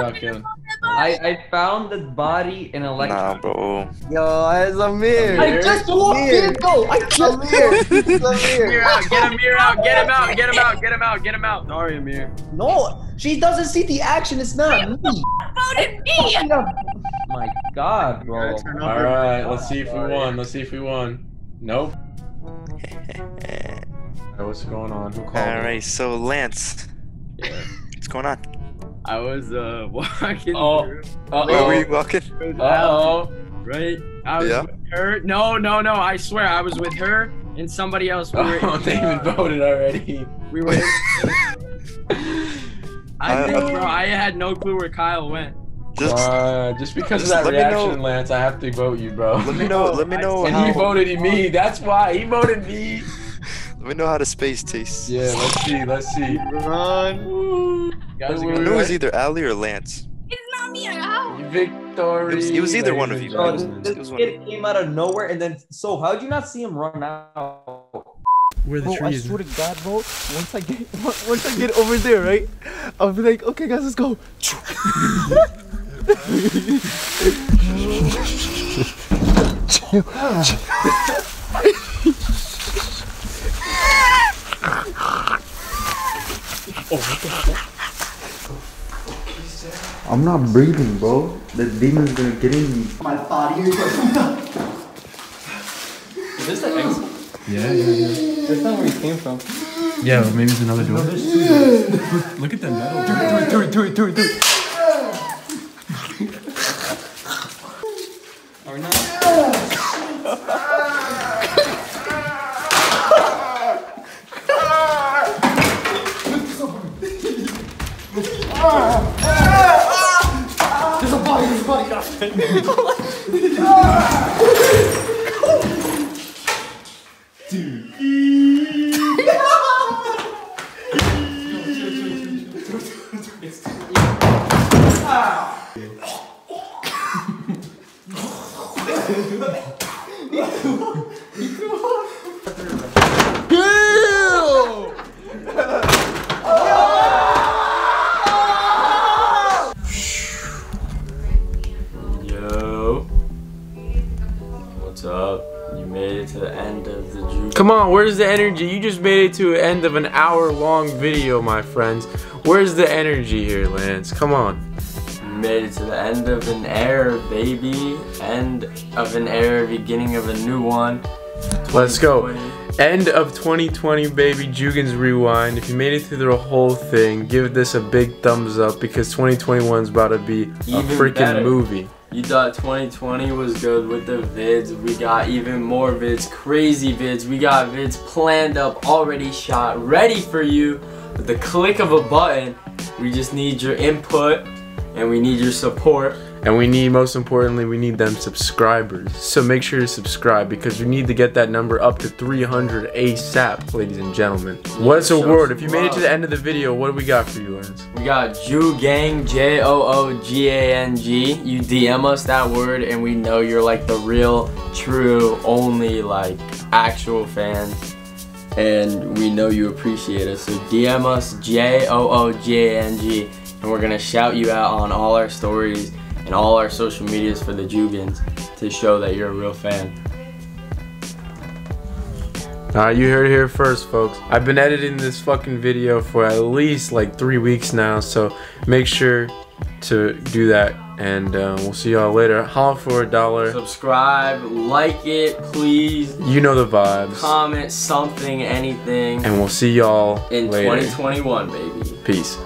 got killed? I, I found the body in electric. Nah, bro. Yo, it's Emir. I just walked Emir. in, though. I just Emir. It's Emir. out, get Emir out, get him out, get him out, get him out, get him out. Sorry, Emir. No, she doesn't see the action. It's not me. Voted me. My God, bro. All right, let's see if we won. Let's see if we won. Nope. Alright, what's going on? Who called? me? Alright, so Lance. yeah. What's going on? I was uh walking. Oh, through- uh-oh. Where were you walking? Uh-oh. Right? I was Yeah. with her. No, no, no. I swear I was with her and somebody else. We were Oh, David voted already. We were. I think, bro, I had no clue where Kyle went. Just, Uh, just because just of that let me know- reaction, Lance, I have to vote you, bro. let me know. Let me know And he voted me. That's why he voted me. Let me know how the space tastes. Yeah, let's see. Let's see. Run. Guys, it was either Ali or Lance. It's not me. How? Victory. It was, it was either one of you. Bro, It was, this, it was this kid came out of nowhere, and then so how'd you not see him run out? Where the Bro, tree I is. swear to God, bro. Once I get once I get over there, right, I'll be like, okay, guys, let's go. I'm not breathing, bro. The demon's gonna get in me. My body is Is this the exit? Yeah, yeah, yeah. That's not where he came from. Yeah, well, maybe it's another door. Look at that metal. Do it, do it, do it, do it. Are we not? There's a body, there's a body. Yo. up? You made it to the end of the. Come on, where's the energy? You just made it to the end of an hour long video, my friends. Where's the energy here, Lance? Come on. You made it to the end of an era, baby. End of an era, beginning of a new one. Let's go. End of 2020, baby. Joogans Rewind. If you made it through the whole thing, give this a big thumbs up because 2021 is about to be a freaking better. movie. You thought 2020 was good with the vids. We got even more vids, crazy vids. We got vids planned up, already shot, ready for you with the click of a button. We just need your input and we need your support. And we need, most importantly, we need them subscribers. So make sure to subscribe because we need to get that number up to 300 ASAP, ladies and gentlemen. What's a word? If you made it to the end of the video, what do we got for you, Lance? We got Jew Gang, J O O G A N G. You DM us that word, and we know you're like the real, true, only like actual fans. And we know you appreciate us. So DM us J O O G A N G, and we're gonna shout you out on all our stories and all our social medias for the Joogans to show that you're a real fan. Alright, you heard it here first, folks. I've been editing this fucking video for at least like three weeks now, so make sure to do that. And uh, we'll see y'all later. Holla for a dollar. Subscribe, like it, please. You know the vibes. Comment something, anything. And we'll see y'all in later. 2021, baby. Peace.